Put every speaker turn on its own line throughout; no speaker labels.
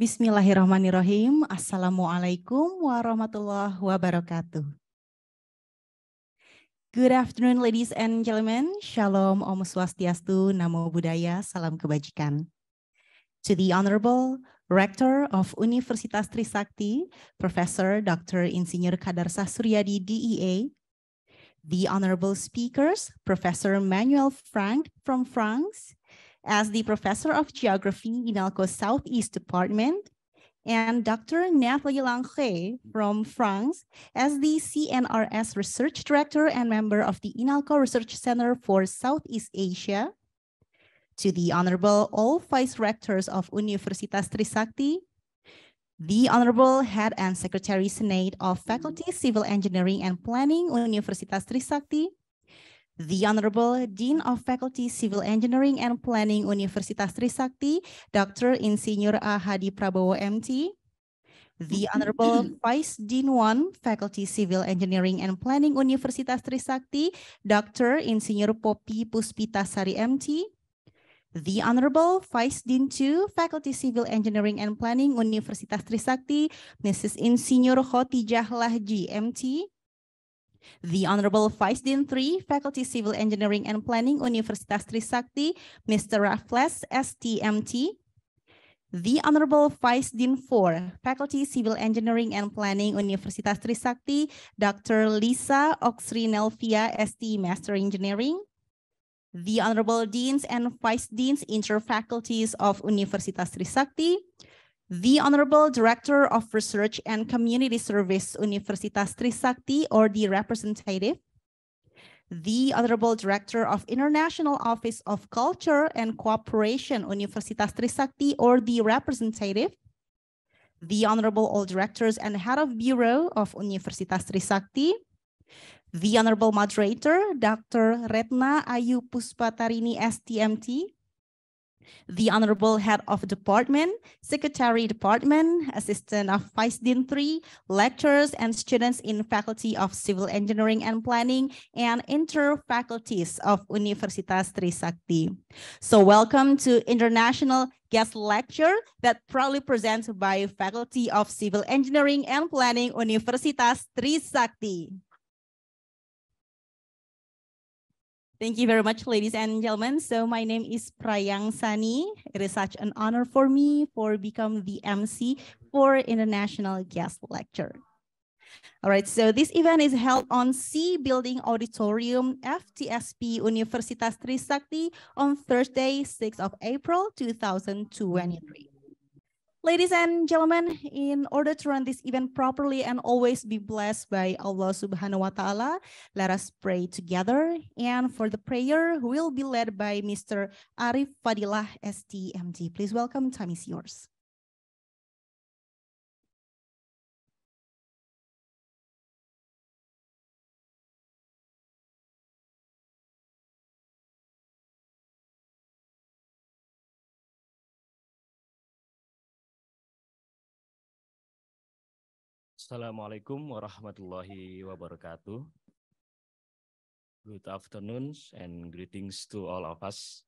Bismillahirrahmanirrahim. Assalamualaikum warahmatullahi wabarakatuh. Good afternoon, ladies and gentlemen. Shalom, Om Swastiastu, Namo Buddhaya, Salam Kebajikan. To the Honorable Rector of Universitas Trisakti, Professor Dr. Insinyur Kadarsa Suryadi, DEA, the honorable speakers, Professor Manuel Frank from France, as the Professor of Geography in INALCO Southeast Department, and Dr. Nathalie Lancret from France as the CNRS Research Director and member of the INALCO Research Center for Southeast Asia. To the Honorable all Vice Rectors of Universitas Trisakti, the Honorable Head and Secretary Senate of Faculty Civil Engineering and Planning Universitas Trisakti, the Honorable Dean of Faculty Civil Engineering and Planning Universitas Trisakti, Dr. Insinyur A. Hadi Prabowo MT, the Honorable Vice Dean 1, Faculty Civil Engineering and Planning Universitas Trisakti, Dr. Insinyur Poppy Puspita Sari MT, the Honorable Vice Dean 2, Faculty Civil Engineering and Planning Universitas Trisakti, Mrs. Insinyur Khotijah Lahji MT, the Honorable Vice Dean 3, Faculty Civil Engineering and Planning, Universitas Trisakti, Mr. Raffles, STMT. The Honorable Vice Dean 4, Faculty Civil Engineering and Planning, Universitas Trisakti, Dr. Lisa Oxri Nelvia, ST Master Engineering. The Honorable Deans and Vice Deans, Interfaculties of Universitas Trisakti, the Honorable Director of Research and Community Service Universitas Trisakti or the representative, the Honorable Director of International Office of Culture and Cooperation Universitas Trisakti or the representative, the Honorable All Directors and Head of Bureau of Universitas Trisakti, the Honorable Moderator, Dr. Retna Ayu Puspatarini STMT, the Honorable Head of Department, Secretary Department, Assistant of Vice Dean 3, lecturers and students in Faculty of Civil Engineering and Planning, and inter-faculties of Universitas Trisakti. So welcome to International Guest Lecture that proudly presented by Faculty of Civil Engineering and Planning, Universitas Trisakti. Thank you very much, ladies and gentlemen. So my name is Prayang Sani. It is such an honor for me for become the MC for International Guest Lecture. All right, so this event is held on C Building Auditorium, FTSP Universitas Trisakti on Thursday, 6th of April, 2023. Ladies and gentlemen, in order to run this event properly and always be blessed by Allah subhanahu wa ta'ala, let us pray together. And for the prayer, we'll be led by Mr. Arif Fadilah, STMT. Please welcome, time is yours.
Assalamualaikum warahmatullahi wabarakatuh. Good afternoon and greetings to all of us.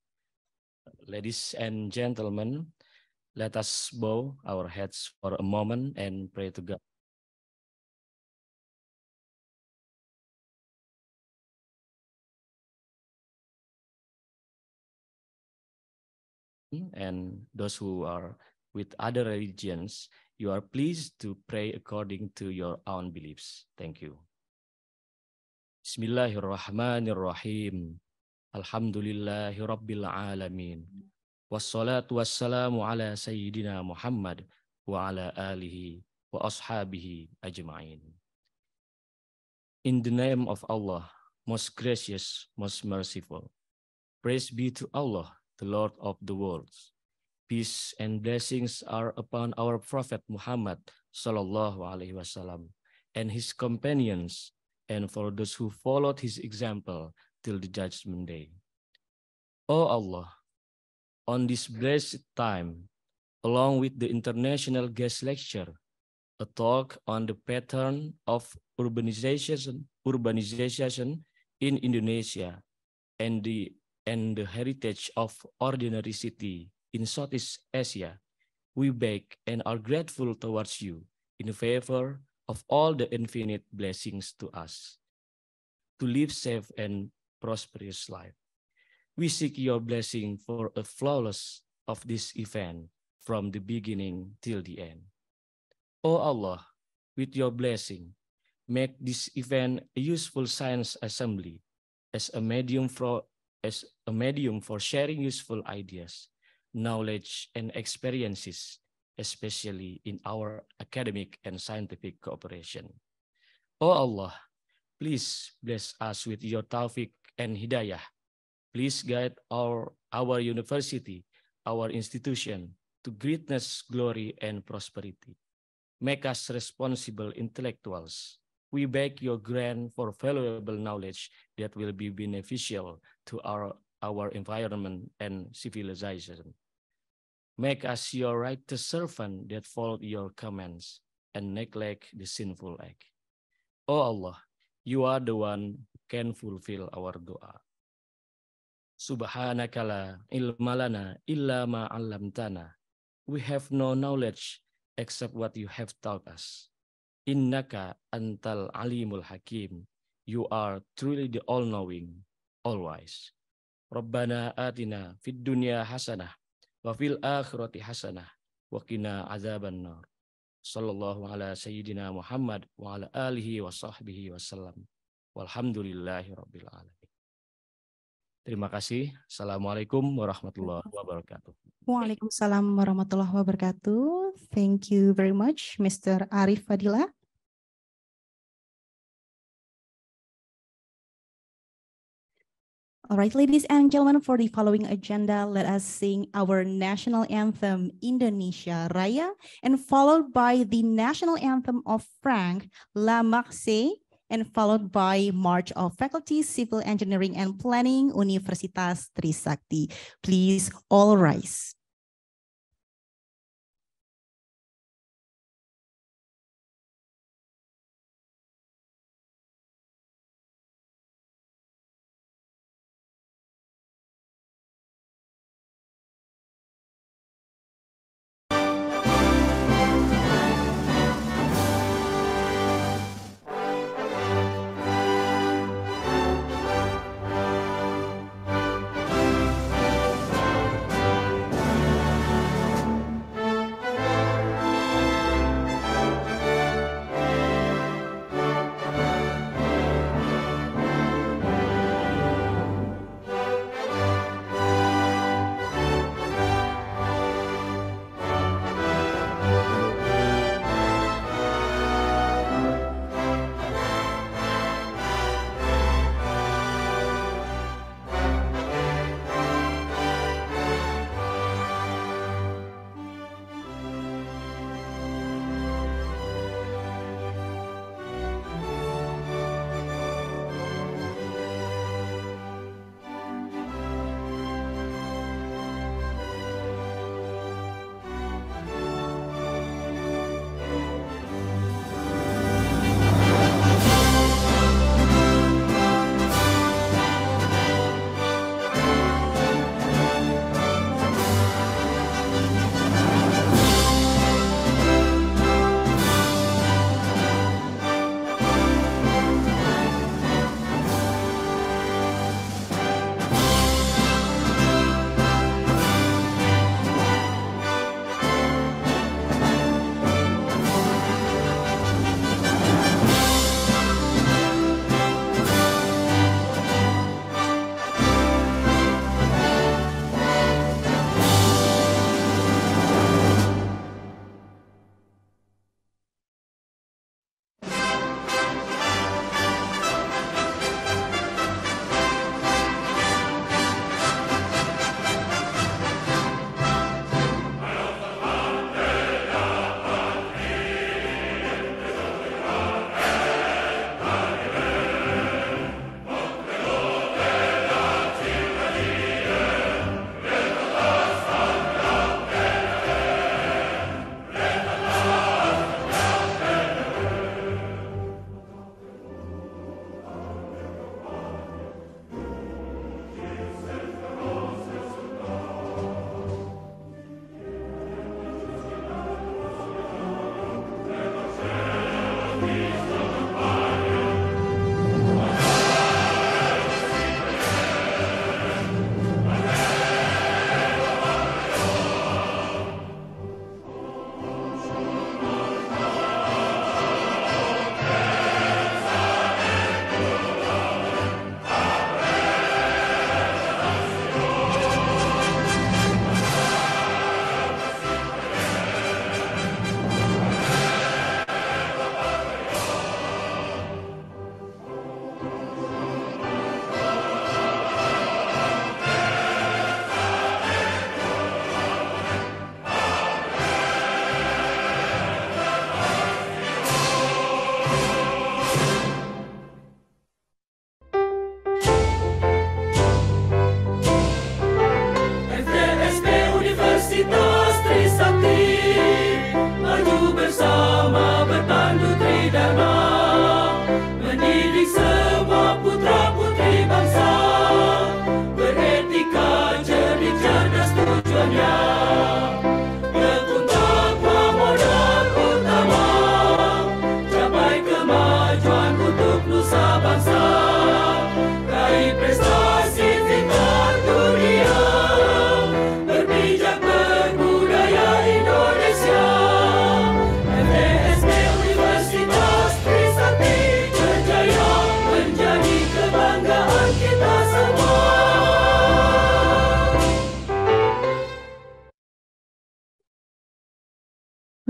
Ladies and gentlemen, let us bow our heads for a moment and pray to God. And those who are with other religions, you are pleased to pray according to your own beliefs. Thank you. Bismillahirrahmanirrahim. Alhamdulillahi Rabbil Alamin. Wassalatu wassalamu ala Sayyidina Muhammad wa ala alihi wa ashabihi ajma'in. In the name of Allah, most gracious, most merciful. Praise be to Allah, the Lord of the worlds. Peace and blessings are upon our Prophet Muhammad sallallahu alaihi wasallam and his companions and for those who followed his example till the judgment day. O Allah, on this blessed time, along with the international guest lecture, a talk on the pattern of urbanization, urbanization in Indonesia and the and the heritage of ordinary city in Southeast Asia, we beg and are grateful towards you in favor of all the infinite blessings to us to live safe and prosperous life. We seek your blessing for a flawless of this event from the beginning till the end. O Allah, with your blessing, make this event a useful science assembly as a medium for as a medium for sharing useful ideas, knowledge, and experiences, especially in our academic and scientific cooperation. O Allah, please bless us with your tawfiq and hidayah. Please guide our, our university, our institution to greatness, glory, and prosperity. Make us responsible intellectuals we beg your grant for valuable knowledge that will be beneficial to our, our environment and civilization. Make us your righteous servant that follow your commands and neglect the sinful act. O Allah, you are the one who can fulfill our dua. Subhanaka la ilma illa ma 'allamtana. We have no knowledge except what you have taught us. Innaka antal alimul hakim. You are truly the all-knowing, all-wise. Rabbana atina fid dunya hasanah wa fil akhirati hasanah wa qina azaban nar. Sallallahu ala sayyidina Muhammad wa ala alihi wa sahbihi wasallam. Walhamdulillahi rabbil alamin. Terima kasih. Assalamualaikum warahmatullahi wabarakatuh.
Waalaikumsalam warahmatullahi wabarakatuh. Thank you very much, Mr. Arif Fadila. All right, ladies and gentlemen, for the following agenda, let us sing our national anthem, Indonesia Raya, and followed by the national anthem of Frank La Marseillaise, and followed by March of Faculty Civil Engineering and Planning, Universitas Trisakti. Please all rise.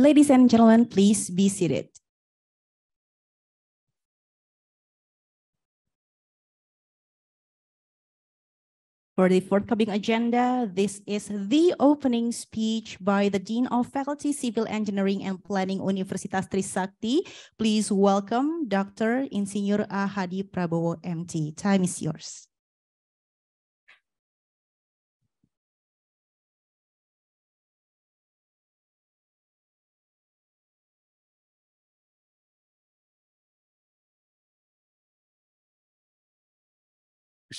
Ladies and gentlemen, please be seated. For the forthcoming agenda, this is the opening speech by the Dean of Faculty Civil Engineering and Planning Universitas Trisakti. Please welcome Dr. Insinyur A. Hadi Prabowo MT. Time is yours.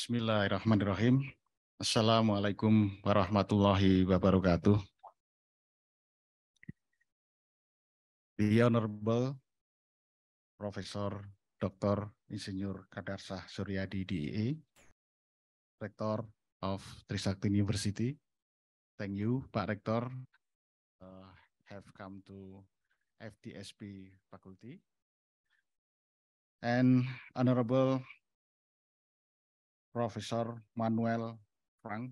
Bismillahirrahmanirrahim. Assalamualaikum warahmatullahi wabarakatuh. The Honorable Profesor Dr. Insinyur Kadarsah Suryadi DIE, Rector of Trisakti University. Thank you, Pak Rector, uh, have come to FTSP faculty. And Honorable Professor Manuel Frank,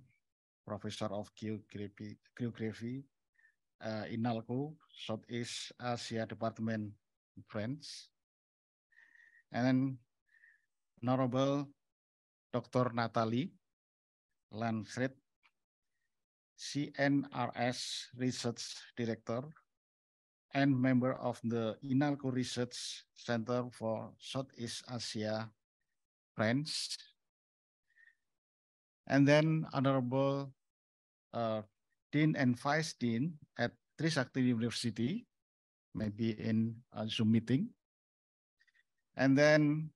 Professor of Geography, Geography uh, INALCO, Southeast Asia Department, France. And then Honorable Dr. Natalie Lansred, CNRS Research Director and member of the INALCO Research Center for Southeast Asia, France and then Honorable uh, Dean and Vice Dean at Trisakti University, maybe in a Zoom meeting. And then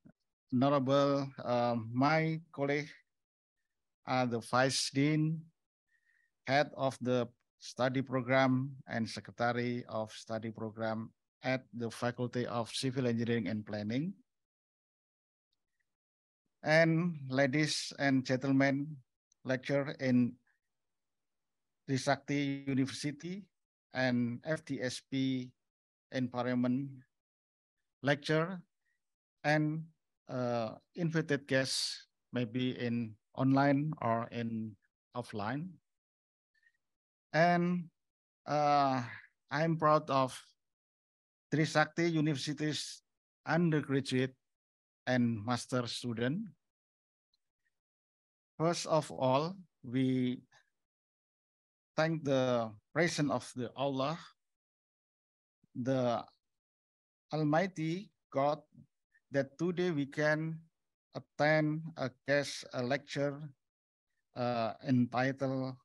Honorable uh, my colleague, uh, the Vice Dean, Head of the Study Program and Secretary of Study Program at the Faculty of Civil Engineering and Planning, and ladies and gentlemen, lecture in Trisakti University and FTSP Environment lecture and uh, invited guests maybe in online or in offline. And uh, I'm proud of Trisakti University's undergraduate and master student. First of all, we thank the presence of the Allah, the Almighty God, that today we can attend a guest a lecture uh, entitled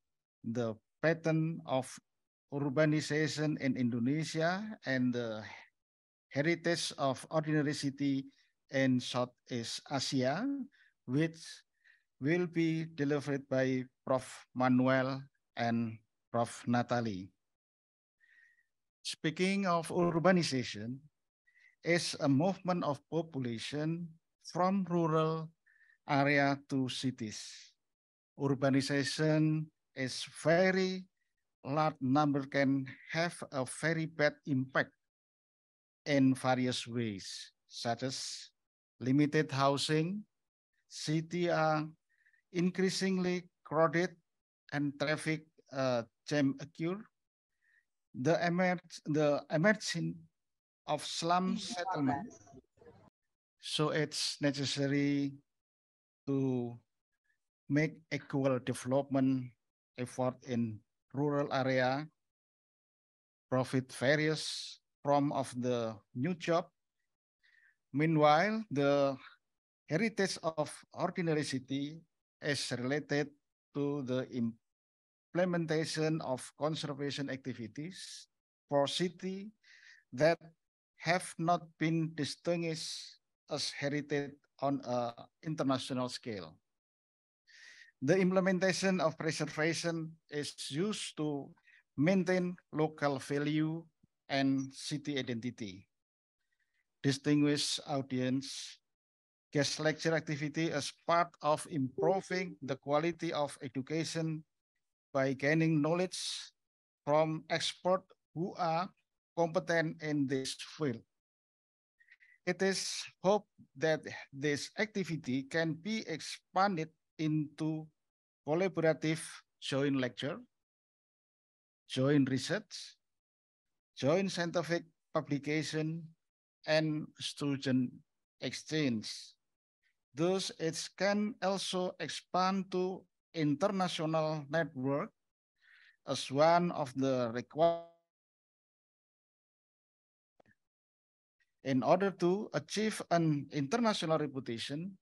The Pattern of Urbanization in Indonesia and the Heritage of Ordinary City in Southeast Asia, which will be delivered by Prof. Manuelle and Prof. Natalie. Speaking of urbanization, is a movement of population from rural area to cities. Urbanization is very large number can have a very bad impact in various ways, such as limited housing, city are increasingly crowded and traffic uh, jam occur. The, emerge, the emerging of slum settlement. So it's necessary to make equal development effort in rural area, profit various from of the new job Meanwhile, the heritage of ordinary city is related to the implementation of conservation activities for city that have not been distinguished as heritage on an international scale. The implementation of preservation is used to maintain local value and city identity distinguished audience, guest lecture activity as part of improving the quality of education by gaining knowledge from experts who are competent in this field. It is hoped that this activity can be expanded into collaborative joint lecture, joint research, joint scientific publication, and student exchange. Thus, it can also expand to international network as one of the required in order to achieve an international reputation,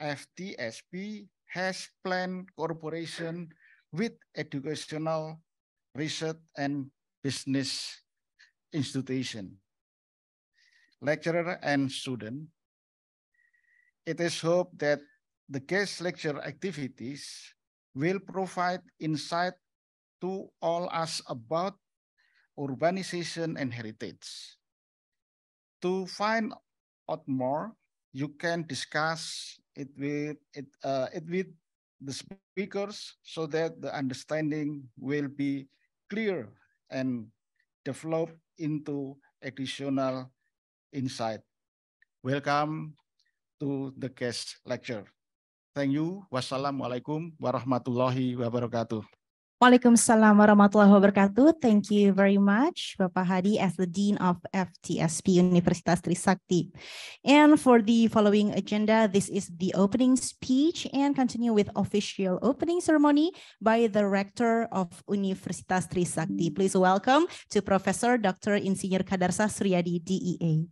FTSP has planned cooperation with educational, research, and business institution, lecturer, and student. It is hoped that the guest lecture activities will provide insight to all us about urbanization and heritage. To find out more, you can discuss it with it, uh, it with the speakers so that the understanding will be clear and develop into additional insight. Welcome to the guest lecture. Thank you. Wassalamualaikum warahmatullahi wabarakatuh.
Waalaikumsalam warahmatullahi wabarakatuh. Thank you very much, Bapak Hadi, as the Dean of FTSP Universitas Trisakti. And for the following agenda, this is the opening speech and continue with official opening ceremony by the Rector of Universitas Trisakti. Please welcome to Professor Dr. Insinyur Kadarsah Suryadi, DEA.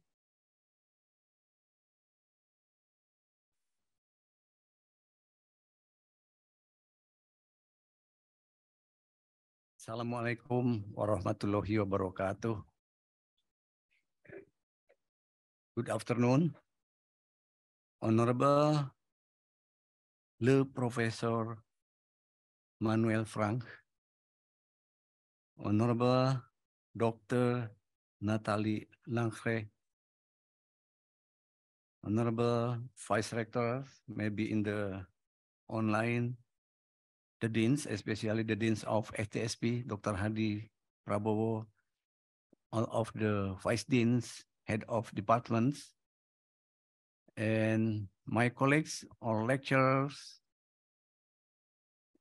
Assalamualaikum warahmatullahi wabarakatuh. Good afternoon, Honorable Le Professor Manuel Frank, Honorable Dr. Natalie Langre, Honorable Vice Rector, maybe in the online the deans, especially the deans of FTSP, Dr. Hadi Prabowo, all of the vice deans, head of departments, and my colleagues or lecturers,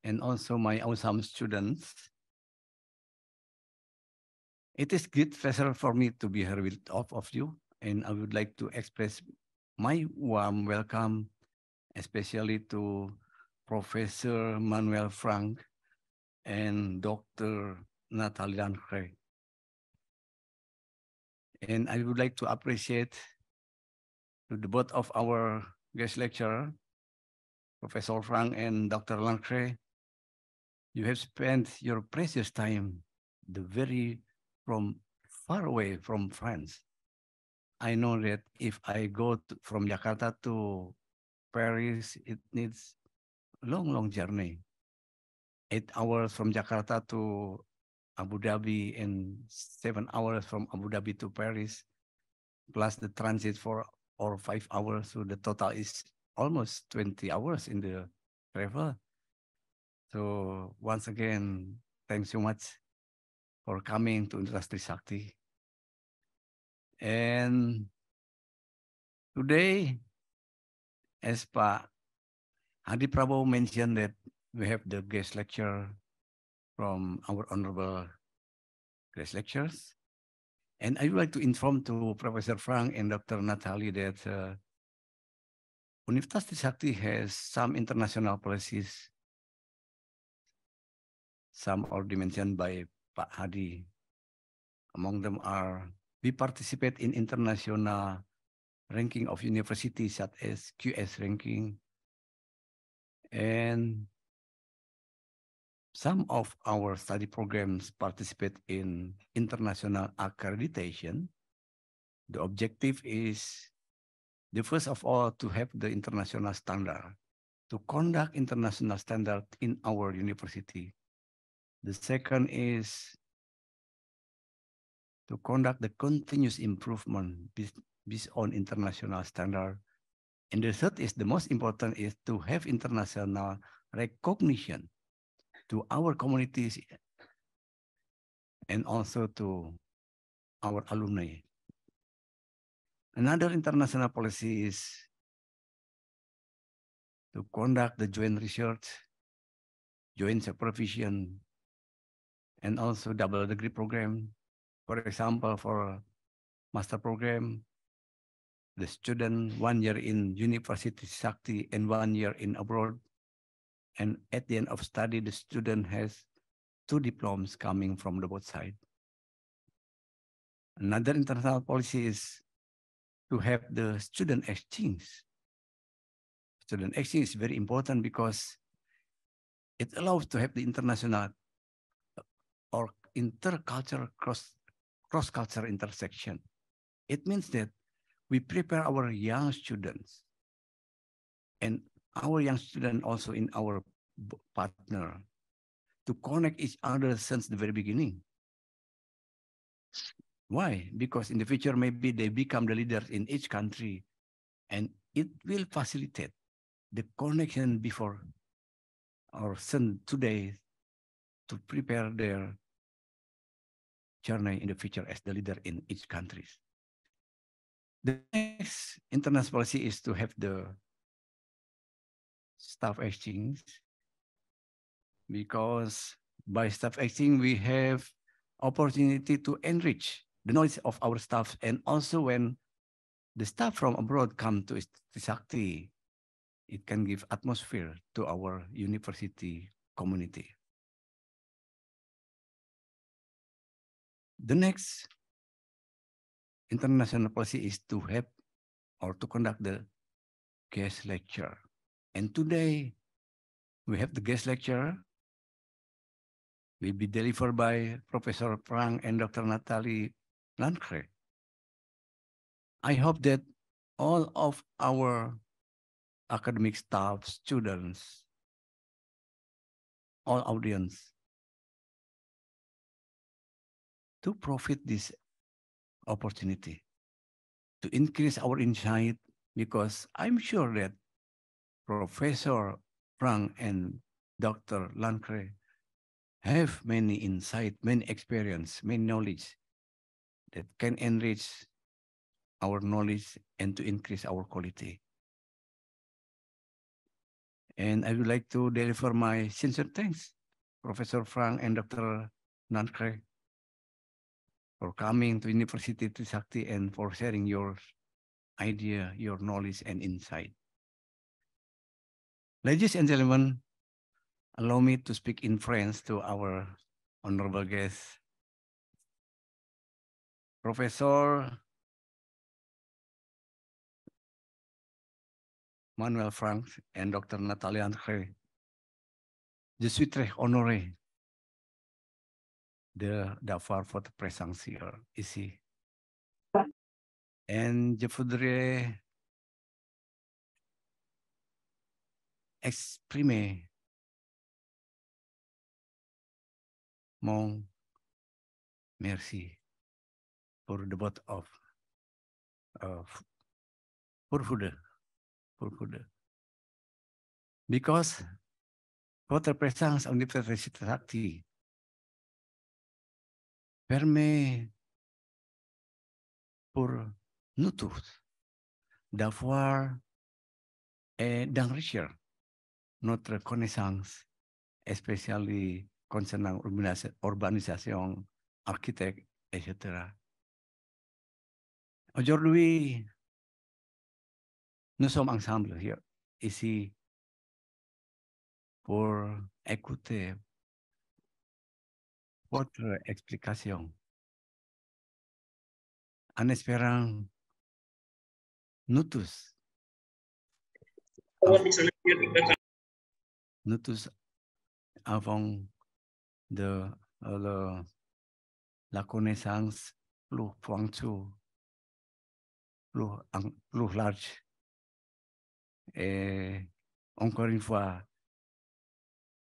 and also my awesome students. It is great pleasure for me to be here with all of you, and I would like to express my warm welcome, especially to Professor Manuelle Franck and Dr. Natalie Lancret. And I would like to appreciate to the both of our guest lecturer, Professor Franck and Dr. Lancret. You have spent your precious time the very from far away from France. I know that if I go to, from Jakarta to Paris, it needs long, long journey. Eight hours from Jakarta to Abu Dhabi and seven hours from Abu Dhabi to Paris, plus the transit for or five hours. So the total is almost 20 hours in the travel. So once again, thanks so much for coming to Industry Sakti. And today, as Pak Hadi Prabowo mentioned that we have the guest lecture from our honorable guest lectures. And I would like to inform to Professor Franck and Dr. Natalie that uh, Universitas Trisakti has some international policies. Some already mentioned by Pak Hadi. Among them are we participate in international ranking of universities such as QS ranking, and some of our study programs participate in international accreditation. The objective is the first of all to have the international standard, to conduct international standard in our university. The second is to conduct the continuous improvement based on international standard and the third is the most important is to have international recognition to our communities and also to our alumni. Another international policy is to conduct the joint research, joint supervision, and also double degree program For example, for master program, the student one year in University Sakti and one year in abroad. And at the end of study, the student has two diplomas coming from the both side. Another international policy is to have the student exchange. Student exchange is very important because it allows to have the international or intercultural cross cross cultural intersection. It means that we prepare our young students and our young student also in our partner to connect each other since the very beginning. Why? Because in the future, maybe they become the leaders in each country and it will facilitate the connection before or send today to prepare their journey in the future as the leader in each countries. The next international policy is to have the staff exchange because by staff exchange we have opportunity to enrich the knowledge of our staff and also when the staff from abroad come to Trisakti, it can give atmosphere to our university community. The next international policy is to have or to conduct the guest lecture. And today we have the guest lecture will be delivered by Professor Franck and Dr. Natalie Lancret. I hope that all of our academic staff, students, all audience to profit this opportunity to increase our insight because I'm sure that Professor Franck and Dr. Lancret have many insight, many experience, many knowledge that can enrich our knowledge and to increase our quality. And I would like to deliver my sincere thanks, Professor Franck and Dr. Lancret for coming to University Trisakti and for sharing your idea, your knowledge and insight. Ladies and gentlemen, allow me to speak in French to our honorable guest, Professor Manuelle Franck and Dr. Nathalie André. Je suis très honoré d'avoir votre présence ici. Et je voudrais exprimer mon merci pour the vote of of pour food, pour food. Because votre présence en Université permet pour nous tous d'avoir et d'enrichir notre connaissance, spécialement concernant urbanisation, architecte, etc. Aujourd'hui, nous sommes ensemble ici, pour écouter votre explication. En espérant, nous tous, nous tous avons de, le, la connaissance plus pointue, plus, plus large. Et encore une fois,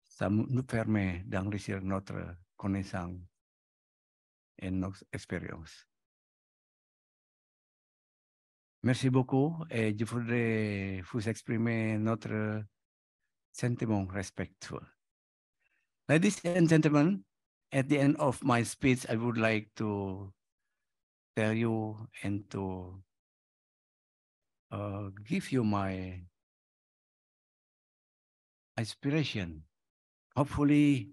ça nous permet d'enrichir notre connaissance et nos expériences. Merci beaucoup et je voudrais vous exprimer notre sentiment respectueux. Ladies and gentlemen, at the end of my speech, I would like to tell you and to uh, give you my inspiration. Hopefully,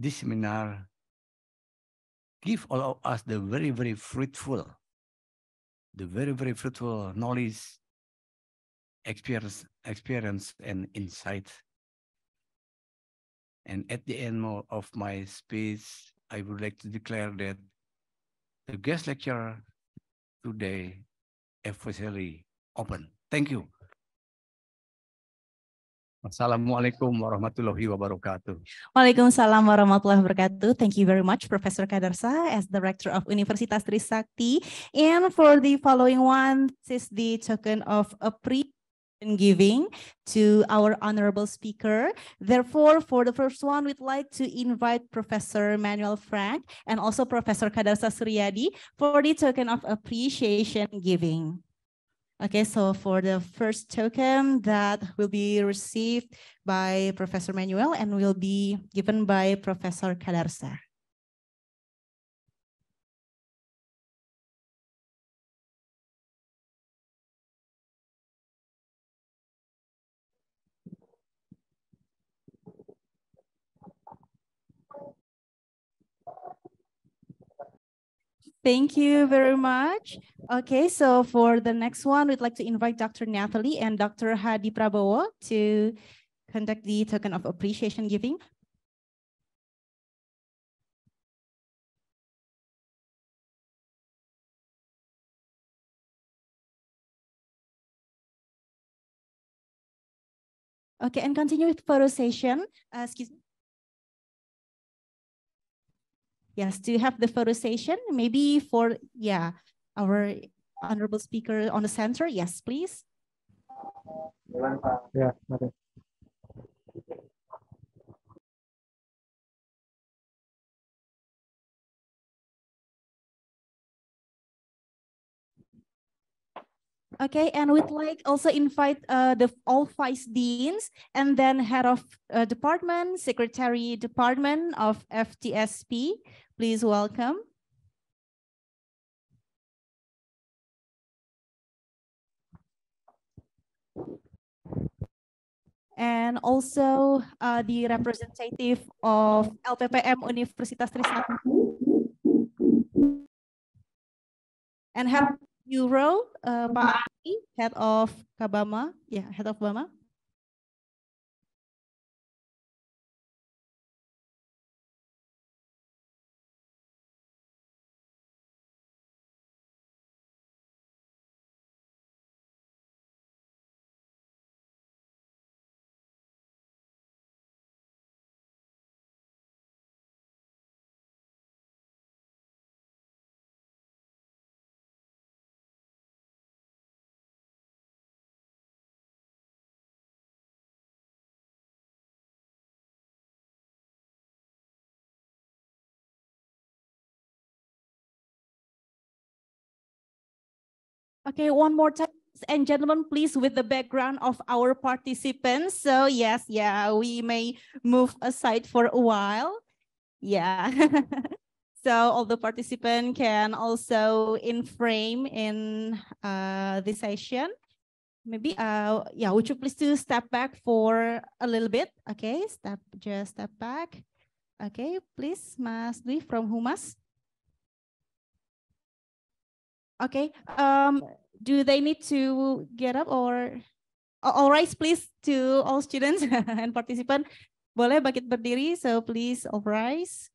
this seminar give all of us the very, very fruitful, the very, very fruitful knowledge, experience, experience and insight. And at the end of my speech, I would like to declare that the guest lecture today officially open. Thank you. Assalamualaikum warahmatullahi wabarakatuh.
Waalaikumsalam warahmatullahi wabarakatuh. Thank you very much, Professor Kadarsah, as Director of Universitas Trisakti. And for the following one, this is the token of appreciation giving to our honorable speaker. Therefore, for the first one, we'd like to invite Professor Manuelle Franck and also Professor Kadarsah Suryadi for the token of appreciation giving. Okay, so for the first token that will be received by Professor Manuelle and will be given by Professor Kadarsah. Thank you very much. Okay, so for the next one, we'd like to invite Dr. Nathalie and Dr. Hadi Prabowo to conduct the token of appreciation giving. Okay, and continue with photo session. Uh, excuse me. Yes, to have the photo session, maybe for, yeah, our honorable speaker on the center. Yes, please.
Yeah, okay.
Okay, and we'd like also invite uh, the all vice deans and then head of uh, department, secretary department of FTSP. Please welcome. And also uh, the representative of LPPM Universitas Trisakti. And have Euro, uh, Pak Head of Kabama, ya, yeah, Head of Bama. Okay, one more time, and gentlemen, please, with the background of our participants. So yes, yeah, we may move aside for a while. Yeah. so all the participants can also in frame in uh, this session. Maybe, uh, yeah, would you please to step back for a little bit? Okay, step, just step back. Okay, please, Mas Dwi from Humas. Okay. Um, do they need to get up or all rise please to all students and participant. Boleh bangkit berdiri, so please all rise.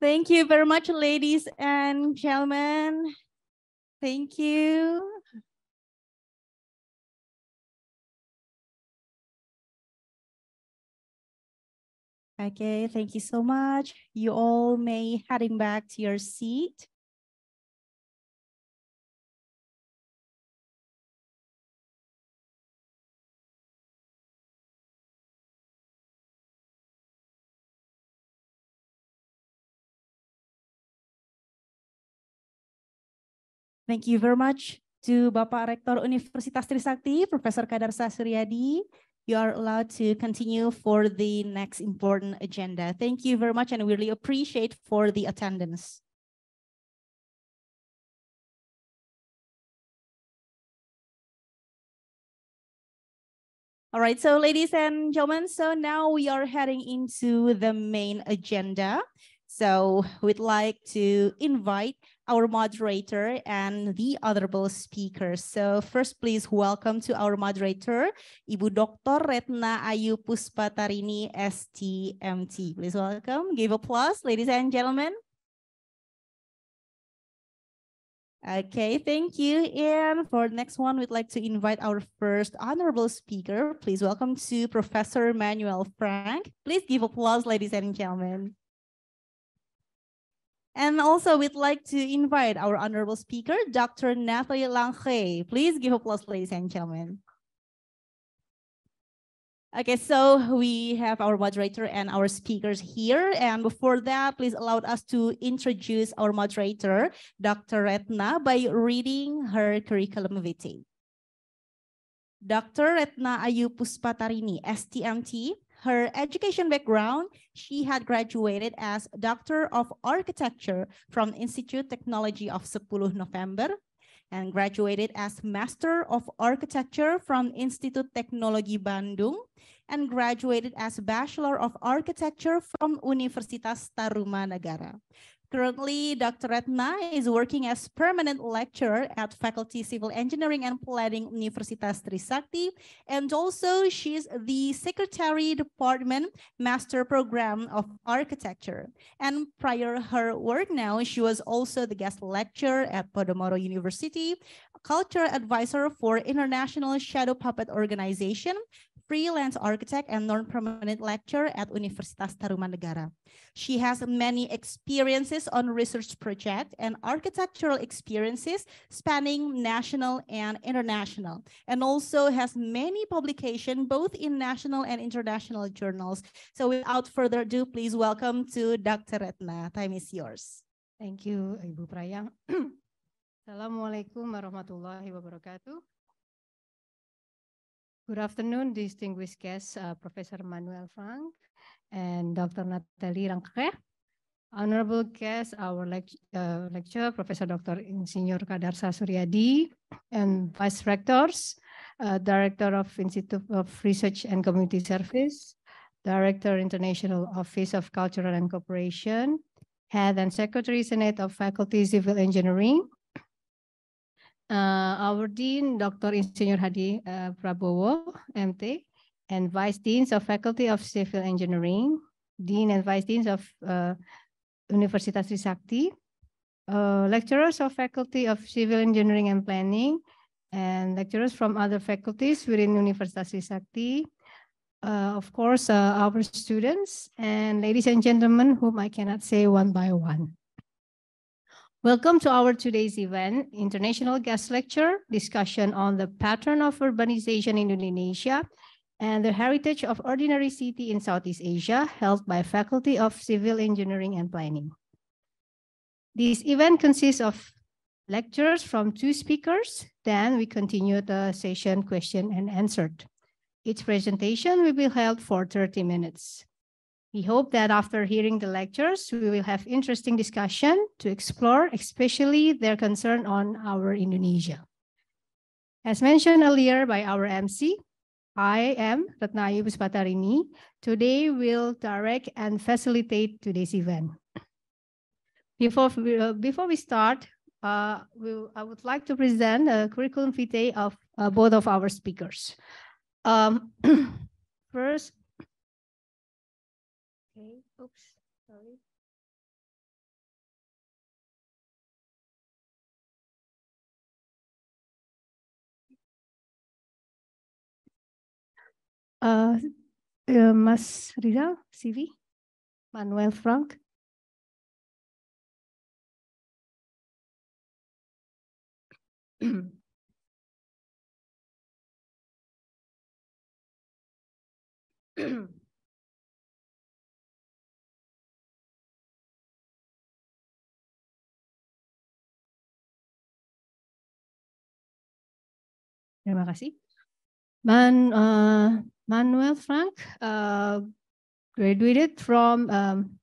Thank you very much, ladies and gentlemen. Thank you. Okay, thank you so much. You all may heading back to your seat. Thank you very much to Bapak Rektor Universitas Trisakti, Professor Kadarsah Suryadi. You are allowed to continue for the next important agenda. Thank you very much and we really appreciate for the attendance. All right, so ladies and gentlemen, so now we are heading into the main agenda. So we'd like to invite our moderator and the honorable speakers. So first, please welcome to our moderator, Ibu Dr. Retna Ayu Puspatarini, STMT. Please welcome, give applause, ladies and gentlemen. Okay, thank you. And for next one, we'd like to invite our first honorable speaker. Please welcome to Professor Manuelle Franck. Please give applause, ladies and gentlemen. And also we'd like to invite our honorable speaker, Dr. Nathalie Lancret. Please give a applause, ladies and gentlemen. Okay, so we have our moderator and our speakers here. And before that, please allow us to introduce our moderator, Dr. Retna, by reading her curriculum vitae. Dr. Retna Ayu Puspatarini, STMT. Her education background, she had graduated as Doctor of Architecture from Institute Technology of 10 November and graduated as Master of Architecture from Institute Teknologi Bandung and graduated as Bachelor of Architecture from Universitas Tarumanagara. Currently, Dr. Retna is working as permanent lecturer at Faculty Civil Engineering and Planning Universitas Trisakti, and also she's the Secretary Department Master Program of Architecture. And prior her work now, she was also the guest lecturer at Podomoro University, culture advisor for International Shadow Puppet Organization, freelance architect and non-permanent lecturer at Universitas Tarumanagara. She has many experiences on research project and architectural experiences spanning national and international, and also has many publications both in national and international journals. So without further ado, please welcome to Dr. Retna. Time is yours.
Thank you, Ibu Prayang. Assalamualaikum warahmatullahi wabarakatuh. Good afternoon, distinguished guests, uh, Professor Manuelle Franck and Dr. Nathalie Lancret. Honorable guests, our lect uh, lecturer, Professor Dr. Insinyur Kadarsah Suryadi, and Vice Rectors, uh, Director of Institute of Research and Community Service, Director, International Office of Cultural and Cooperation, Head and Secretary Senate of Faculty Civil Engineering, our Dean, Dr. Insinyur Hadi uh, Prabowo, MT, and Vice Deans of Faculty of Civil Engineering, Dean and Vice Deans of uh, Universitas Trisakti, uh, lecturers of Faculty of Civil Engineering and Planning, and lecturers from other faculties within Universitas Trisakti, uh, of course, uh, our students, and ladies and gentlemen, whom I cannot say one by one. Welcome to our today's event, International Guest Lecture, discussion on the pattern of urbanization in Indonesia and the heritage of ordinary city in Southeast Asia, held by Faculty of Civil Engineering and Planning. This event consists of lectures from two speakers, then we continue the session question and answered. Each presentation will be held for 30 minutes. We hope that after hearing the lectures, we will have interesting discussion to explore, especially their concern on our Indonesia. As mentioned earlier by our MC, I am Retnayu Puspatarini. Today we'll direct and facilitate today's event. Before, uh, before we start, uh, we'll, I would like to present a curriculum vitae of uh, both of our speakers. Um, first, oops, sorry. Uh, uh, Mas Rizal, CV, Manuelle Franck. Terima kasih. Man, uh, Manuelle Franck uh, graduated from um,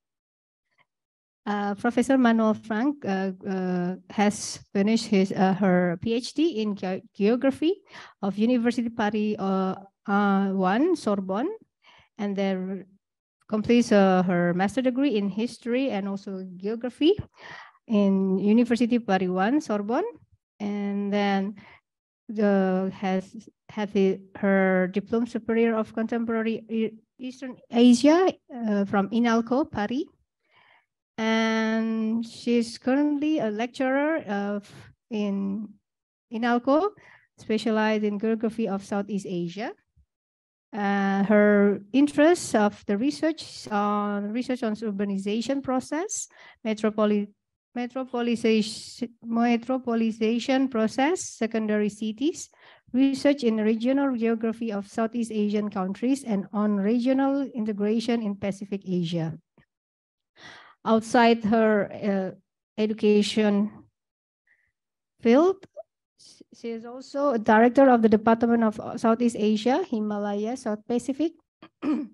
uh, Professor Manuelle Franck uh, uh, has finished his uh, her PhD in ge geography of University Paris One Sorbonne, and then completes her master degree in history and also geography in University Paris One Sorbonne, and then the has had the, her diploma superior of contemporary Eastern Asia uh, from INALCO Paris, and she's currently a lecturer of in INALCO, specialized in geography of Southeast Asia. Uh, her interests of the research on research on urbanization process, metropolis metropolization, metropolization process, secondary cities, research in regional geography of Southeast Asian countries, and on regional integration in Pacific Asia. Outside her uh, education field, she is also a director of the Department of Southeast Asia, Himalaya, South Pacific, and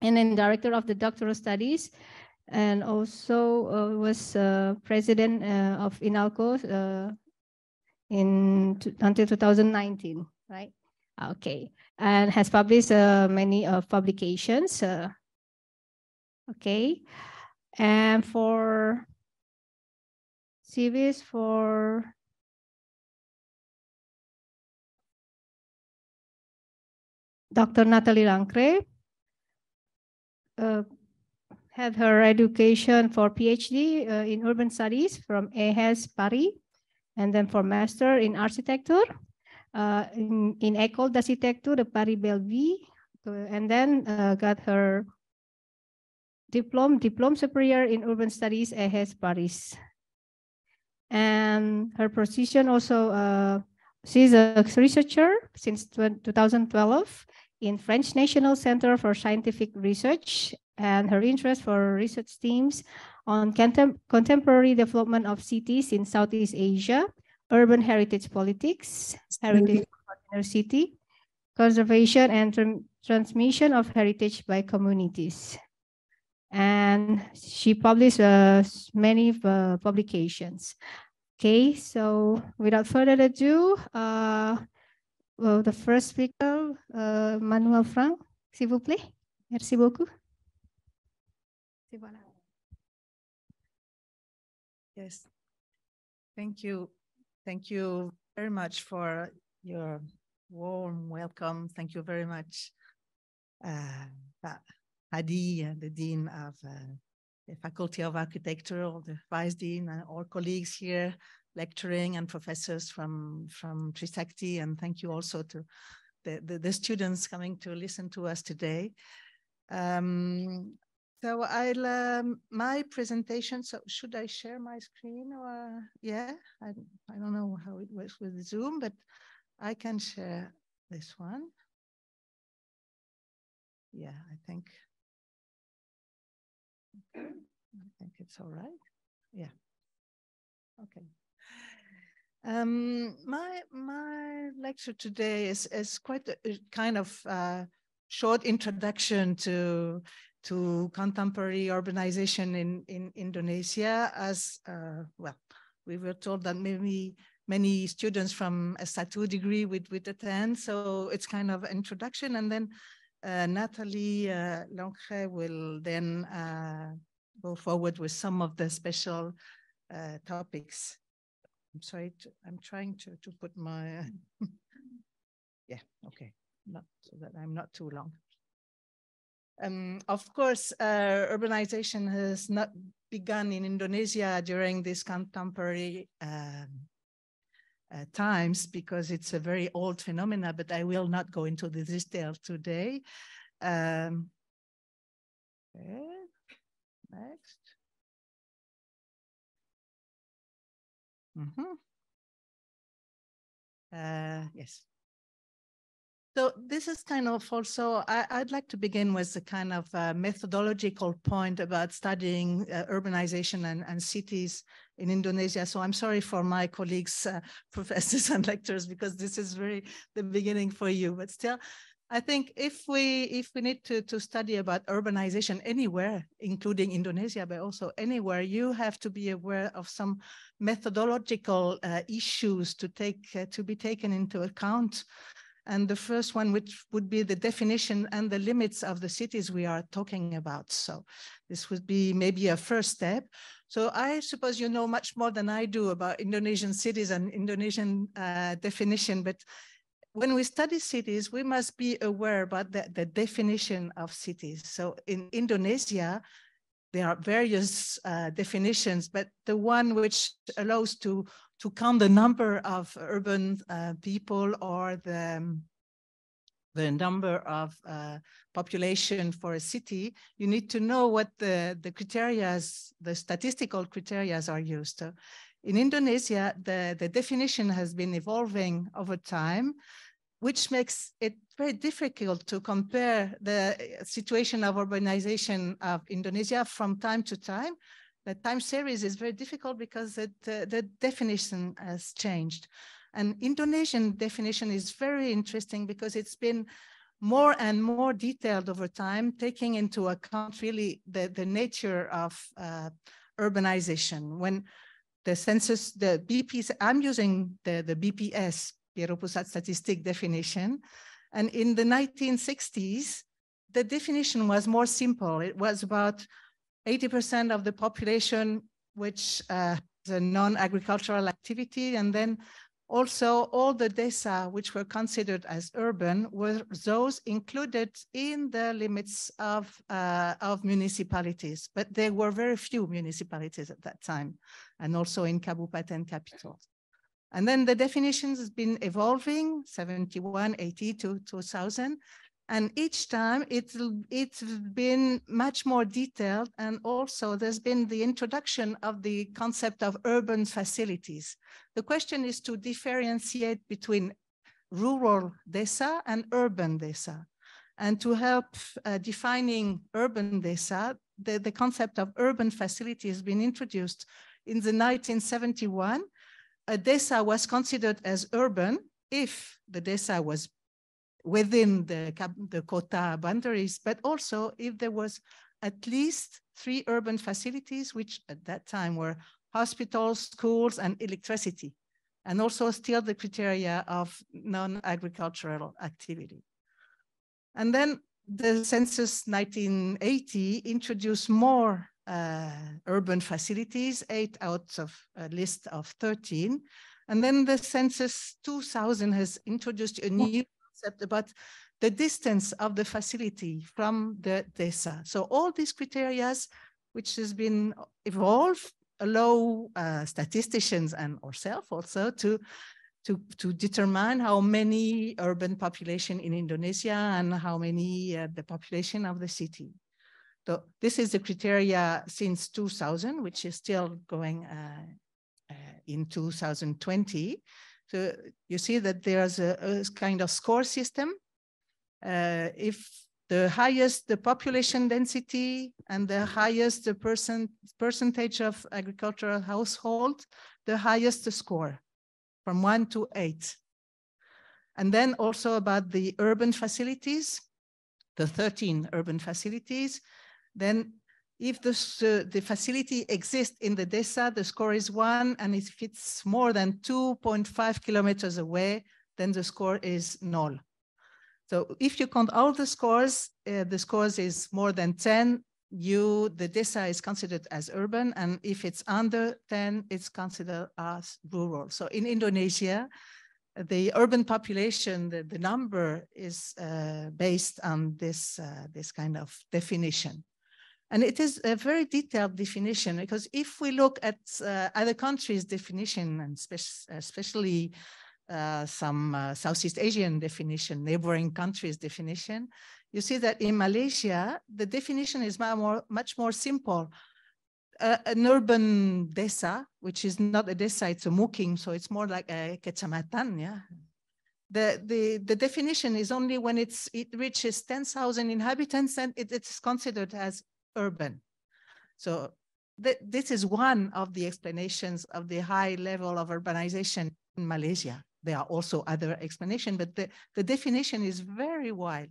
then director of the doctoral studies and also uh, was uh, president uh, of INALCO in until 2019, right? Okay, and has published many publications. okay, and for CVs for Dr. Nathalie Lancret, uh, had her education for PhD uh, in urban studies from EHESS Paris, and then for master in architecture uh, in, in École d'Architecture de Paris Belleville, and then uh, got her diploma, diploma superior in urban studies EHESS Paris. And her position also, uh, she's a researcher since 2012 in French National Center for Scientific Research and her interest for research teams on contem contemporary development of cities in Southeast Asia, urban heritage politics, heritage of city, conservation and tr transmission of heritage by communities. And she published uh, many uh, publications. Okay, so without further ado, uh, well, the first speaker, uh, Manuelle Franck, s'il vous plaît. Merci beaucoup.
Voilà. Yes. Thank you. Thank you very much for your warm welcome. Thank you very much, uh, Hadi, the Dean of uh, the Faculty of Architecture, the Vice Dean and all colleagues here lecturing and professors from, from Trisakti. And thank you also to the, the, the students coming to listen to us today. Um, so I'll, um, my presentation, so should I share my screen or, yeah, I, I don't know how it works with Zoom, but I can share this one. Yeah, I think. I think it's all right. Yeah, okay. Um, my my lecture today is is quite a, a kind of uh, short introduction to to contemporary urbanization in, in Indonesia as, uh, well, we were told that maybe many students from a S1 degree would, would attend. So it's kind of introduction. And then uh, Nathalie uh, will then uh, go forward with some of the special uh, topics. I'm sorry, to, I'm trying to, to put my, yeah, okay, not so that I'm not too long. Um, of course, uh, urbanization has not begun in Indonesia during these contemporary uh, uh, times because it's a very old phenomena, but I will not go into the detail today. Um, okay. Next. Mm -hmm. yes. So this is kind of also, I, would like to begin with the kind of uh, methodological point about studying uh, urbanization and, and cities in Indonesia. So I'm sorry for my colleagues, uh, professors and lecturers, because this is very the beginning for you, but still, I think if we if we need to, to study about urbanization anywhere, including Indonesia, but also anywhere, you have to be aware of some methodological uh, issues to take uh, to be taken into account and the first one, which would be the definition and the limits of the cities we are talking about. So this would be maybe a first step. So I suppose you know much more than I do about Indonesian cities and Indonesian uh, definition, but when we study cities, we must be aware about the, the definition of cities. So in Indonesia, there are various uh, definitions, but the one which allows to to count the number of urban uh, people or the, um, the number of uh, population for a city, you need to know what the, the criteria, the statistical criteria are used. In Indonesia, the, the definition has been evolving over time, which makes it very difficult to compare the situation of urbanization of Indonesia from time to time the time series is very difficult because it, uh, the definition has changed. And Indonesian definition is very interesting because it's been more and more detailed over time, taking into account really the, the nature of uh, urbanization. When the census, the BPS, I'm using the, the BPS, Biro Pusat Statistik definition. And in the 1960s, the definition was more simple. It was about 80% of the population, which uh, is a non-agricultural activity, and then also all the desa which were considered as urban were those included in the limits of, uh, of municipalities, but there were very few municipalities at that time, and also in Kabupaten capital. And then the definitions has been evolving, 71, 80 to 2000, and each time it's, it's been much more detailed. And also there's been the introduction of the concept of urban facilities. The question is to differentiate between rural desa and urban desa. And to help uh, defining urban desa, the, the concept of urban facility has been introduced in the 1971. A desa was considered as urban if the desa was within the, the Kota boundaries, but also if there was at least three urban facilities, which at that time were hospitals, schools, and electricity, and also still the criteria of non-agricultural activity. And then the census 1980 introduced more uh, urban facilities, eight out of a list of 13. And then the census 2000 has introduced a new concept about the distance of the facility from the DESA. So all these criteria, which has been evolved, allow uh, statisticians and ourselves also to, to, to determine how many urban population in Indonesia and how many uh, the population of the city. So this is the criteria since 2000, which is still going uh, uh in 2020. You see that there's a, a kind of score system. Uh, if the highest the population density and the highest the percent, percentage of agricultural household, the highest the score from one to eight. And then also about the urban facilities, the 13 urban facilities, then if this, uh, the facility exists in the DESA, the score is one, and if it's more than 2.5 kilometers away, then the score is null. So if you count all the scores, uh, the scores is more than 10, you, the DESA is considered as urban, and if it's under 10, it's considered as rural. So in Indonesia, the urban population, the, the number is uh, based on this, uh, this kind of definition. And it is a very detailed definition because if we look at uh, other countries' definition, and spe especially uh, some uh, Southeast Asian definition, neighboring countries' definition, you see that in Malaysia, the definition is much more, much more simple. An urban desa, which is not a desa, it's a mukim, so it's more like a kecamatan, yeah. the, the, the definition is only when it's, it reaches 10,000 inhabitants and it, it's considered as urban. So th this is one of the explanations of the high level of urbanization in Malaysia. There are also other explanations, but the, the definition is very wide.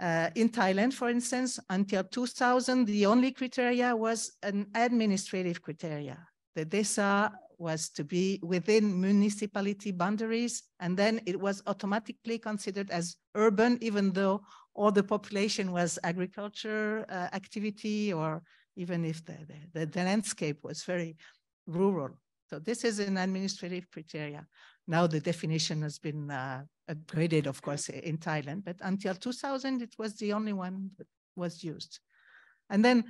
Uh, in Thailand, for instance, until 2000, the only criteria was an administrative criteria. The DESA was to be within municipality boundaries, and then it was automatically considered as urban, even though all the population was agriculture uh, activity, or even if the, the, the landscape was very rural. So this is an administrative criteria. Now the definition has been uh, upgraded, of course, in Thailand, but until 2000, it was the only one that was used. And then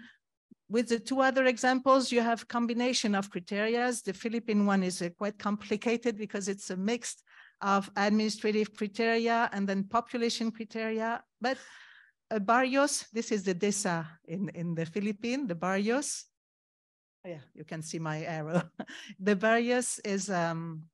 with the two other examples, you have combination of criteria. The Philippine one is uh, quite complicated because it's a mix of administrative criteria and then population criteria. But uh, barrios, this is the DESA in, in the Philippines, the barrios. Oh, yeah, you can see my arrow. the barrios is um,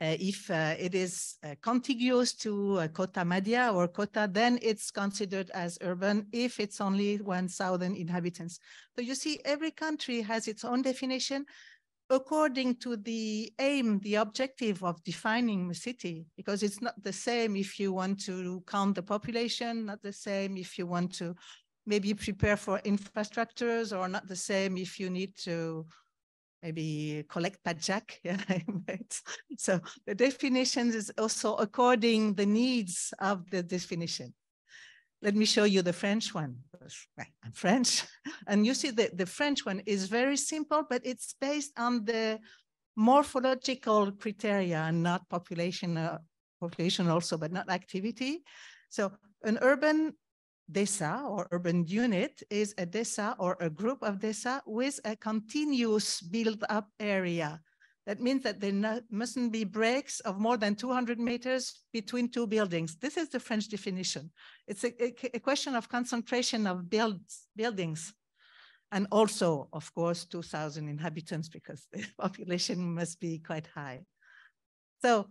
uh, if uh, it is uh, contiguous to Kota Madya or Kota, then it's considered as urban if it's only 1,000 inhabitants. So you see, every country has its own definition according to the aim, the objective of defining the city, because it's not the same if you want to count the population, not the same if you want to maybe prepare for infrastructures, or not the same if you need to maybe collect pajak. So the definition is also according the needs of the definition. Let me show you the French one. I'm French. And you see that the French one is very simple, but it's based on the morphological criteria and not population, uh, population also, but not activity. So an urban DESA or urban unit is a DESA or a group of DESA with a continuous build up area. That means that there not, mustn't be breaks of more than 200 meters between two buildings. This is the French definition. It's a, a, a question of concentration of builds, buildings. And also, of course, 2,000 inhabitants because the population must be quite high. So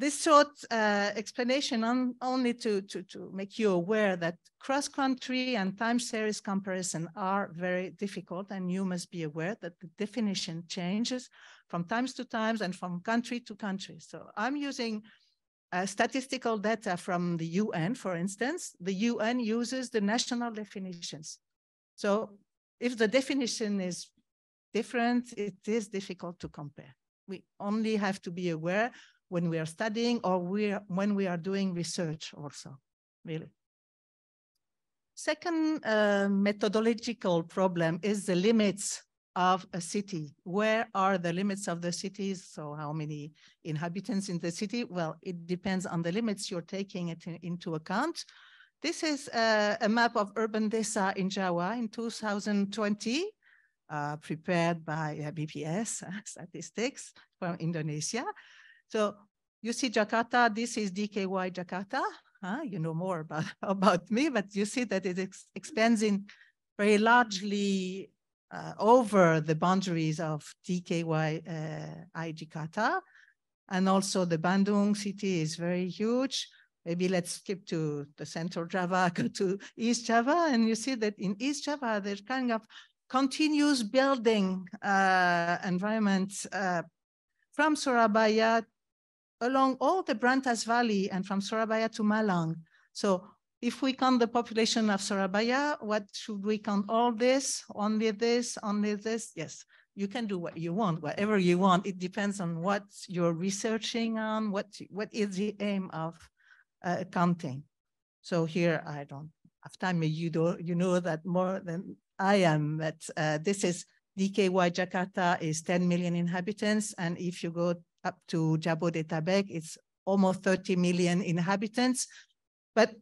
this short uh, explanation on, only to, to, to make you aware that cross-country and time series comparison are very difficult and you must be aware that the definition changes from times to times and from country to country. So I'm using uh, statistical data from the UN, for instance. The UN uses the national definitions. So if the definition is different, it is difficult to compare. We only have to be aware when we are studying or we are, when we are doing research also, really. Second uh, methodological problem is the limits of a city. Where are the limits of the cities? So how many inhabitants in the city? Well, it depends on the limits you're taking it in, into account. This is a, a, map of urban desa in Java in 2020, uh, prepared by uh, BPS uh, statistics from Indonesia. So you see Jakarta, this is DKY Jakarta. Huh? You know more about, about me, but you see that it ex expands very largely uh, over the boundaries of DKY uh, Jakarta. And also the Bandung city is very huge. Maybe let's skip to the central Java, go to East Java. And you see that in East Java, there's kind of continuous building uh, uh, from Surabaya along all the Brantas Valley and from Surabaya to Malang. So if we count the population of Surabaya, what should we count all this, only this, only this? Yes, you can do what you want, whatever you want. It depends on what you're researching on, what, what is the aim of uh, counting. So here, I don't have time, you, do, you know that more than I am, but uh, this is DKY Jakarta is 10 million inhabitants. And if you go up to Jabodetabek, it's almost 30 million inhabitants. But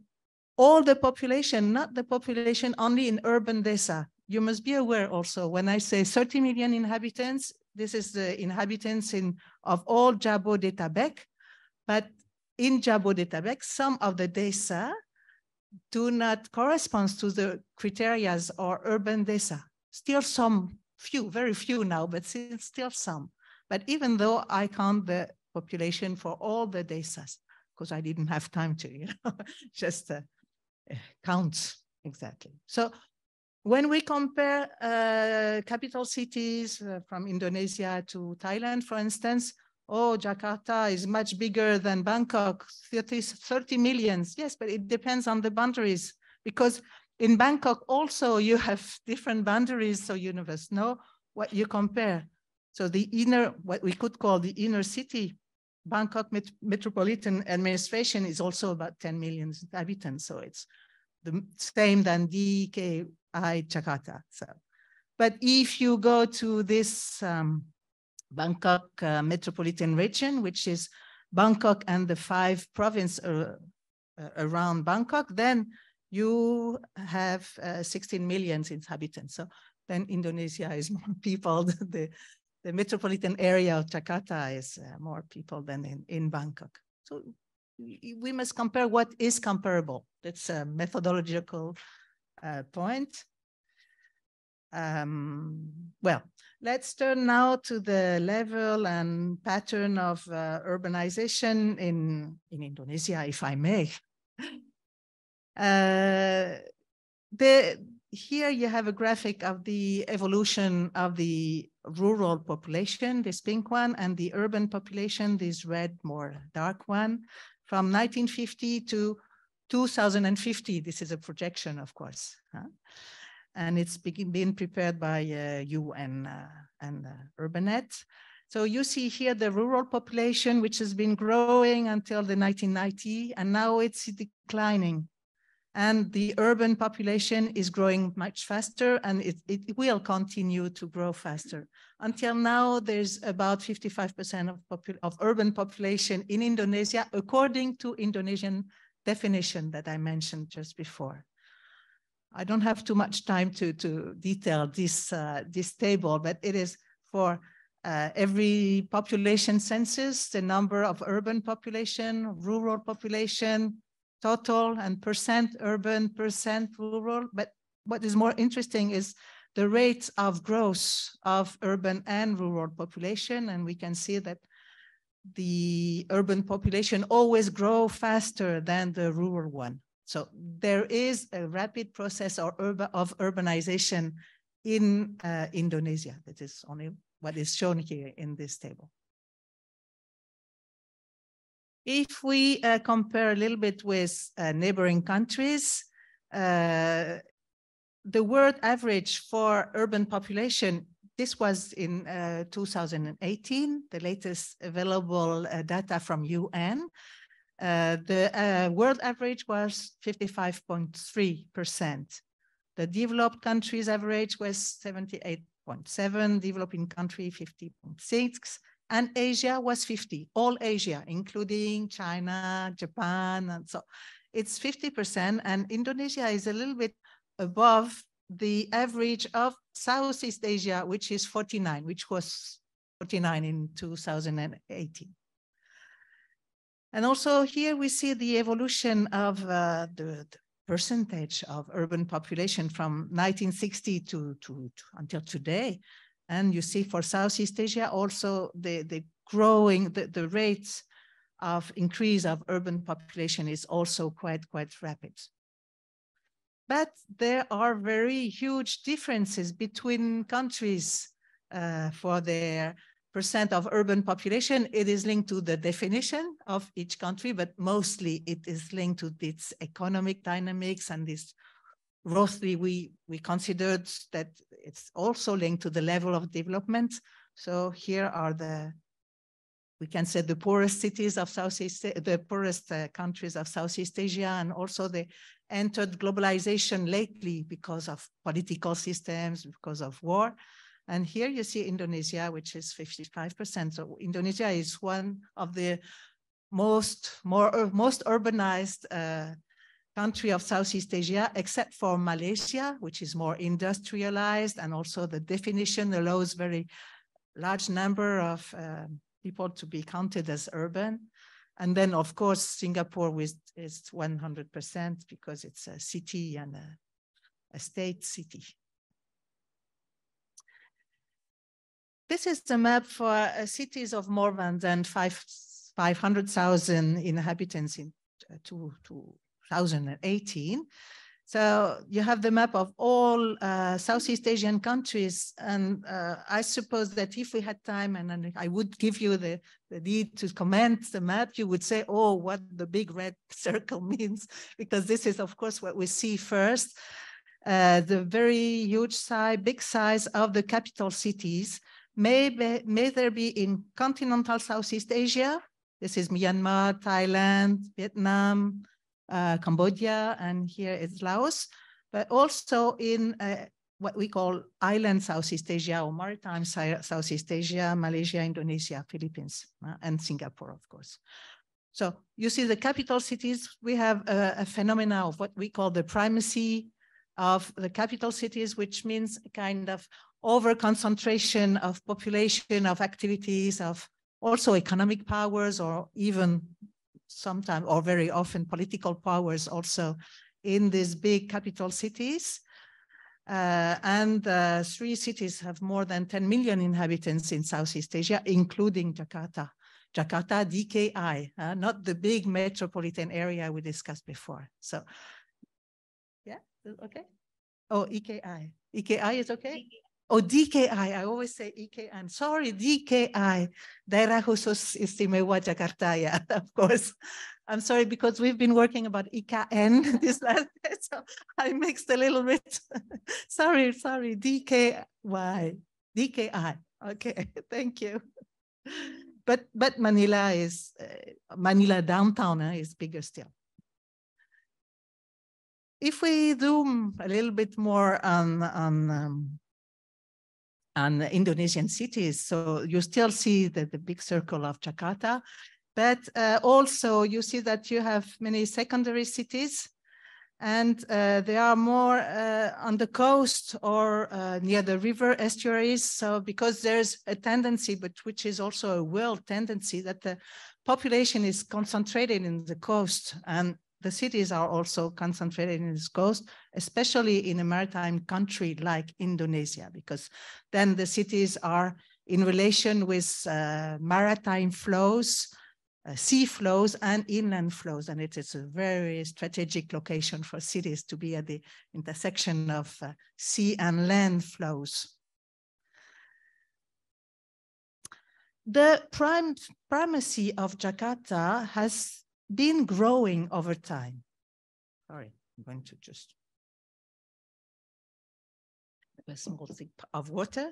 all the population, not the population only in urban desa. You must be aware also, when I say 30 million inhabitants, this is the inhabitants in, of all Jabodetabek. But in Jabodetabek, some of the desa do not correspond to the criterias or urban desa. Still some few, very few now, but still some. But even though I count the population for all the desas, because I didn't have time to, you know, just uh, count exactly. So when we compare uh, capital cities uh, from Indonesia to Thailand, for instance, oh, Jakarta is much bigger than Bangkok, 30, 30 millions. Yes, but it depends on the boundaries because in Bangkok also you have different boundaries, so you know what you compare. So the inner, what we could call the inner city, Bangkok Met Metropolitan Administration is also about 10 million inhabitants. So it's the same than DKI Jakarta. So, but if you go to this um, Bangkok uh, metropolitan region, which is Bangkok and the five provinces uh, uh, around Bangkok, then you have uh, 16 million inhabitants. So then Indonesia is more people. the, the metropolitan area of Jakarta is uh, more people than in, in Bangkok. So we must compare what is comparable. That's a methodological uh, point. Um, well, let's turn now to the level and pattern of uh, urbanization in, in Indonesia, if I may. uh, the, here you have a graphic of the evolution of the rural population, this pink one, and the urban population, this red, more dark one, from 1950 to 2050. This is a projection, of course. Huh? And it's been prepared by uh, UN uh, and uh, Urbanet. So you see here the rural population, which has been growing until the 1990, and now it's declining and the urban population is growing much faster and it, it will continue to grow faster. Until now, there's about 55% of, of urban population in Indonesia, according to Indonesian definition that I mentioned just before. I don't have too much time to, to detail this, uh, this table, but it is for uh, every population census, the number of urban population, rural population, total and percent urban, percent rural. But what is more interesting is the rate of growth of urban and rural population. And we can see that the urban population always grow faster than the rural one. So there is a rapid process urban, of urbanization in uh, Indonesia. That is only what is shown here in this table. If we uh, compare a little bit with uh, neighboring countries, uh, the world average for urban population, this was in uh, 2018, the latest available uh, data from UN. Uh, the world average was 55.3%. The developed countries average was 78.7, developing country 50.6, and Asia was 50, all Asia, including China, Japan, and so it's 50%, and Indonesia is a little bit above the average of Southeast Asia, which is 49, which was 49 in 2018. And also here we see the evolution of uh, the, the, percentage of urban population from 1960 to, to, to until today. And you see for Southeast Asia also the, the growing, the, the rates of increase of urban population is also quite, quite rapid. But there are very huge differences between countries uh, for their percent of urban population. It is linked to the definition of each country, but mostly it is linked to its economic dynamics and this roughly we, we considered that it's also linked to the level of development. So here are the, we can say the poorest cities of Southeast, the poorest uh, countries of Southeast Asia, and also they entered globalization lately because of political systems, because of war. And here you see Indonesia, which is 55%. So Indonesia is one of the most more most urbanized uh, country of Southeast Asia, except for Malaysia, which is more industrialized, and also the definition allows very large number of uh, people to be counted as urban. And then, of course, Singapore with, is 100% because it's a city and a, a state city. This is the map for uh, cities of more than, than five 500,000 inhabitants in uh, 2018. So you have the map of all uh, Southeast Asian countries. And uh, I suppose that if we had time and, and I would give you the, the need to comment the map, you would say, oh, what the big red circle means, because this is, of course, what we see first. Uh, the very huge size, big size of the capital cities may, be, may there be in continental Southeast Asia. This is Myanmar, Thailand, Vietnam, uh, Cambodia, and here is Laos, but also in uh, what we call island Southeast Asia or maritime Southeast Asia, Malaysia, Indonesia, Philippines, uh, and Singapore, of course. So you see the capital cities, we have a, a phenomena of what we call the primacy of the capital cities, which means kind of over concentration of population, of activities, of also economic powers, or even sometimes or very often political powers also in these big capital cities. Uh, and uh, three cities have more than 10 million inhabitants in Southeast Asia, including Jakarta. Jakarta DKI, uh, not the big metropolitan area we discussed before. So, yeah, okay. Oh, EKI. EKI is okay? Oh, DKI, I always say EKI. I'm sorry, DKI, Daerah Khusus Istimewa Jakarta, yeah, of course. I'm sorry because we've been working about EKN this last day, so I mixed a little bit. sorry, sorry, DKY, DKI. Okay, thank you. But but Manila is uh, Manila downtown uh, is bigger still. If we zoom a little bit more on on um, and Indonesian cities. So you still see the, the big circle of Jakarta, but uh, also you see that you have many secondary cities and uh, they are more uh, on the coast or uh, near the river estuaries. So because there's a tendency, but which is also a world tendency that the population is concentrated in the coast and the cities are also concentrated in this coast, especially in a maritime country like Indonesia, because then the cities are in relation with uh, maritime flows, uh, sea flows and inland flows. And it is a very strategic location for cities to be at the intersection of uh, sea and land flows. The prime, primacy of Jakarta has been growing over time. Sorry, I'm going to just a small sip of water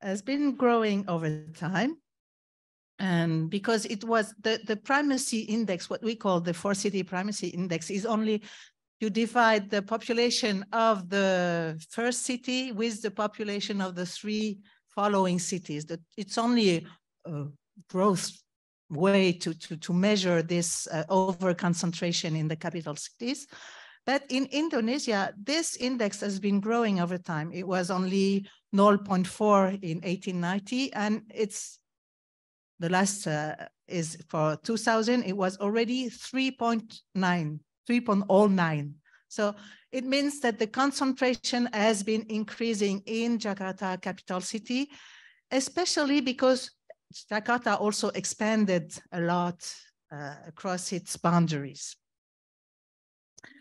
has been growing over time. And because it was the, the primacy index, what we call the four city primacy index is only you divide the population of the first city with the population of the three following cities. That it's only a growth way to, to, to measure this uh, over concentration in the capital cities. But in Indonesia, this index has been growing over time. It was only 0.4 in 1890, and it's the last uh, is for 2000, it was already 3.9, 3.09. So it means that the concentration has been increasing in Jakarta capital city, especially because Jakarta also expanded a lot uh, across its boundaries.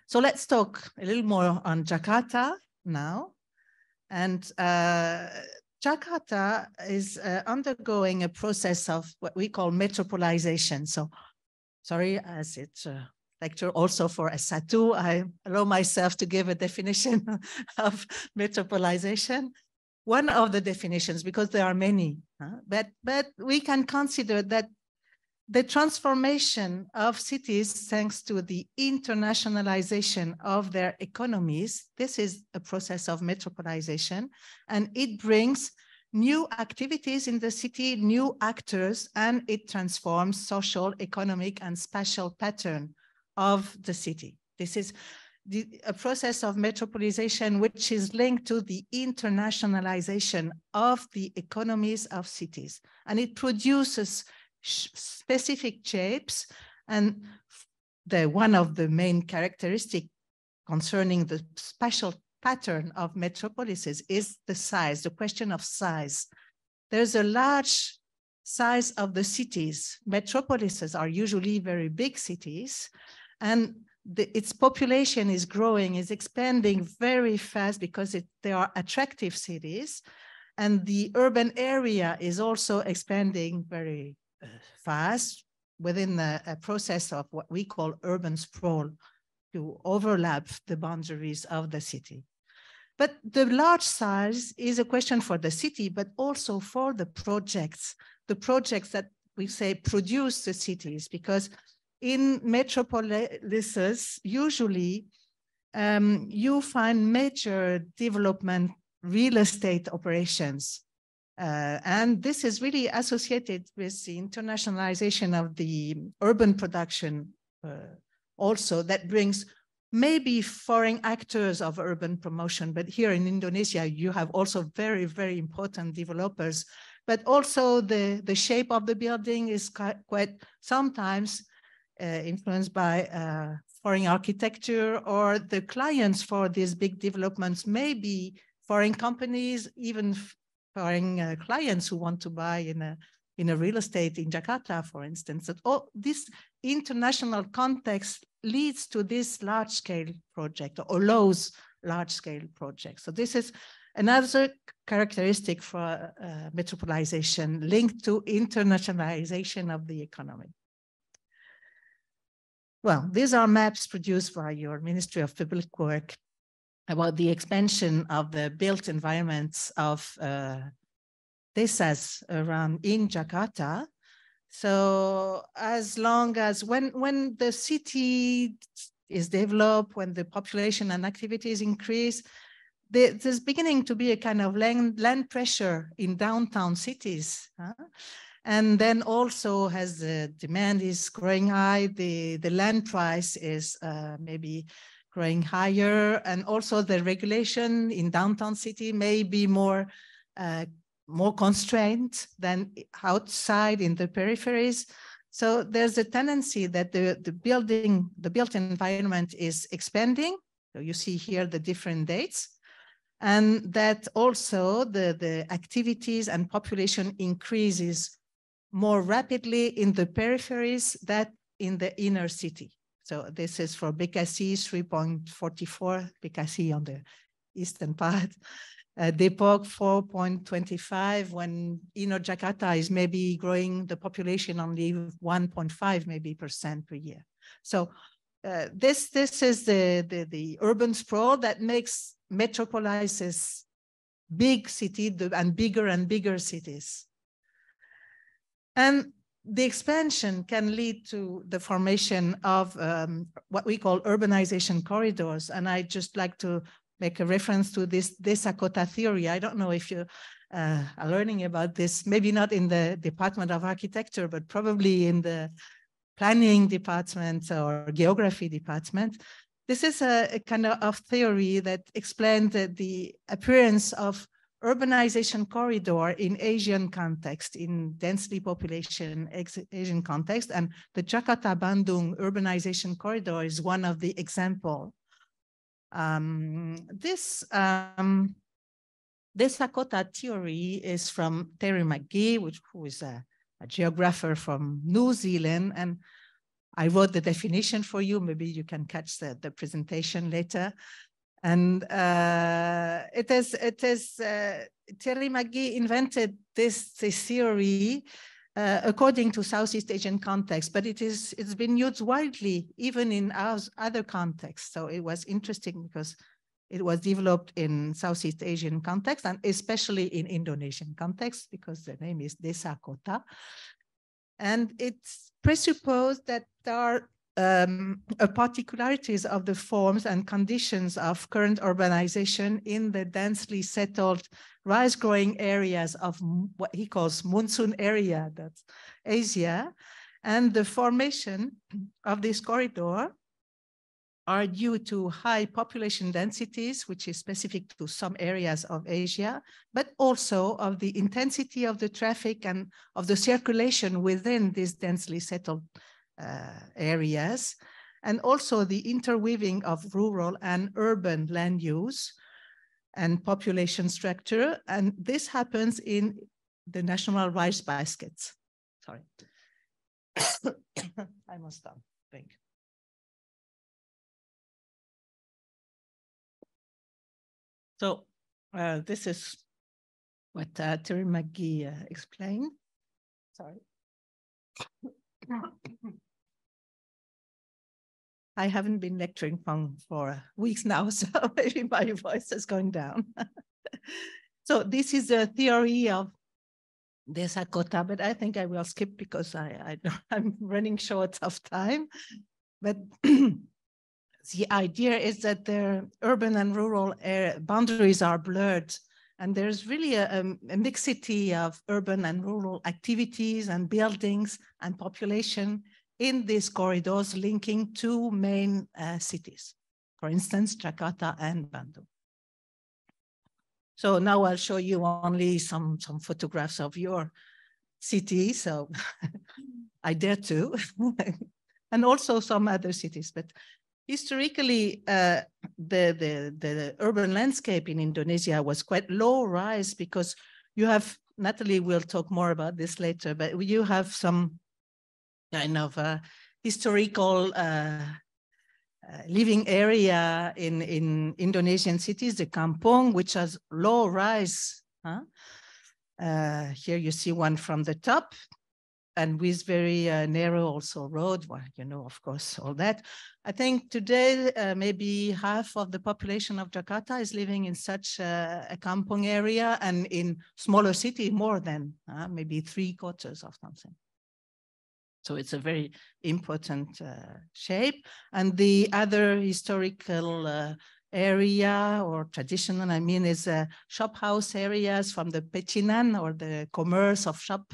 So let's talk a little more on Jakarta now. And uh, Jakarta is uh, undergoing a process of what we call metropolization. So sorry, as it's a lecture also for S1, I allow myself to give a definition of metropolization one of the definitions, because there are many, huh? but, but we can consider that the transformation of cities thanks to the internationalization of their economies, this is a process of metropolization, and it brings new activities in the city, new actors, and it transforms social, economic, and spatial pattern of the city. This is the, a process of metropolization which is linked to the internationalization of the economies of cities. And it produces specific shapes. And the one of the main characteristic concerning the spatial pattern of metropolises is the size, the question of size. There's a large size of the cities. Metropolises are usually very big cities and the, its population is growing, is expanding very fast because it, they are attractive cities. And the urban area is also expanding very fast within a, a process of what we call urban sprawl to overlap the boundaries of the city. But the large size is a question for the city, but also for the projects, the projects that we say produce the cities, because in metropolises, usually um, you find major development real estate operations. Uh, and this is really associated with the internationalization of the urban production uh, also that brings maybe foreign actors of urban promotion, but here in Indonesia, you have also very, very important developers, but also the, the shape of the building is quite, quite sometimes influenced by uh, foreign architecture or the clients for these big developments may be foreign companies, even foreign uh, clients who want to buy in a in a real estate in Jakarta, for instance, that all this international context leads to this large scale project or allows large scale projects. So this is another characteristic for uh, metropolization linked to internationalization of the economy. Well, these are maps produced by your Ministry of Public Work about the expansion of the built environments of uh, desas around in Jakarta. So as long as when when the city is developed, when the population and activities increase, there's beginning to be a kind of land, land pressure in downtown cities. Huh? And then also as the demand is growing high, the, the land price is uh, maybe growing higher. And also the regulation in downtown city may be more, uh, more constrained than outside in the peripheries. So there's a tendency that the, the building, the built environment is expanding. So you see here the different dates and that also the, the activities and population increases more rapidly in the peripheries than in the inner city. So this is for Bekasi 3.44, Bekasi on the eastern part. Uh, Depok 4.25 when inner Jakarta is maybe growing the population only 1.5 maybe percent per year. So uh, this this is the, the, the urban sprawl that makes metropolises big city and bigger and bigger cities. And the expansion can lead to the formation of um, what we call urbanization corridors. And I just like to make a reference to this Desa Kota theory. I don't know if you uh, are learning about this, maybe not in the Department of Architecture, but probably in the planning department or geography department. This is a, a kind of theory that explains the, the appearance of urbanization corridor in Asian context, in densely population Asian context, and the Jakarta-Bandung urbanization corridor is one of the example. Um, this um, Desa Kota theory is from Terry McGee, which who is a, a geographer from New Zealand, and I wrote the definition for you. Maybe you can catch the, the presentation later. And uh, it is, it is uh, Terry McGee invented this, this theory uh, according to Southeast Asian context, but it is, it's been used widely even in our other contexts. So it was interesting because it was developed in Southeast Asian context and especially in Indonesian context because the name is Desa Kota. And it's presupposed that there are um, particularities of the forms and conditions of current urbanization in the densely settled rice growing areas of what he calls monsoon area, that's Asia. And the formation of this corridor are due to high population densities, which is specific to some areas of Asia, but also of the intensity of the traffic and of the circulation within these densely settled areas, and also the interweaving of rural and urban land use and population structure. And this happens in the national rice baskets. Sorry. I must stop. Thank you. So uh, this is what uh, Terry McGee uh, explained. Sorry. I haven't been lecturing for, for weeks now, so maybe my voice is going down. so this is a theory of Desa Kota, but I think I will skip because I, I I'm running short of time. But the idea is that the urban and rural boundaries are blurred and there's really a, a, mixity of urban and rural activities and buildings and population in these corridors linking two main uh, cities, for instance, Jakarta and Bandung. So now I'll show you only some, some photographs of your city. So I dare to, and also some other cities. But historically, uh, the, the, the urban landscape in Indonesia was quite low rise because you have, Nathalie will talk more about this later, but you have some kind of uh, historical uh, uh, living area in, in Indonesian cities, the kampong, which has low rise. Huh? Uh, here you see one from the top and with very uh, narrow also road, well, you know, of course, all that. I think today, uh, maybe half of the population of Jakarta is living in such a, a kampong area and in smaller city more than uh, maybe three quarters of something. So it's a very important uh, shape. And the other historical uh, area or traditional, I mean, is uh, shop house areas from the Pecinan or the commerce of shop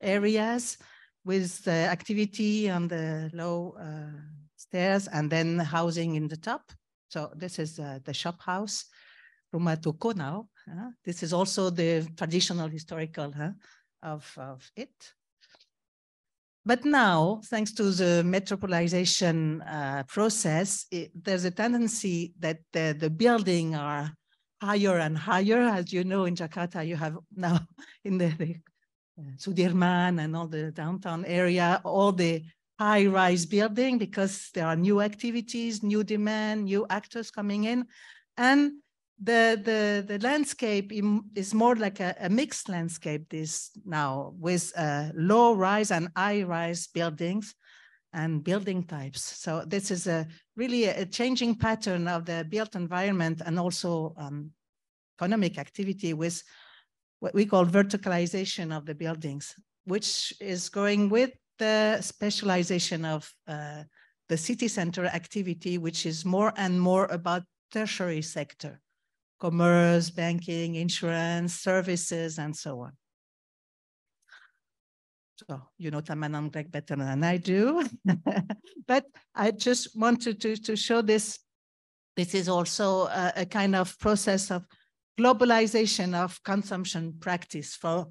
areas with the activity on the low uh, stairs and then housing in the top. So this is uh, the shop house, Rumah Toko now. This is also the traditional historical of, of it. But now, thanks to the metropolization uh, process, it, there's a tendency that the, the building are higher and higher. As you know, in Jakarta, you have now in the, the Sudirman and all the downtown area, all the high-rise building because there are new activities, new demand, new actors coming in. And the, the, the landscape is more like a, a mixed landscape this now with uh, low rise and high rise buildings and building types. So this is a really a, changing pattern of the built environment and also um, economic activity with what we call verticalization of the buildings, which is going with the specialization of uh, the city center activity, which is more and more about tertiary sector commerce, banking, insurance, services, and so on. So you know Taman Anggrek better than I do, but I just wanted to, to show this. This is also a, a kind of process of globalization of consumption practice for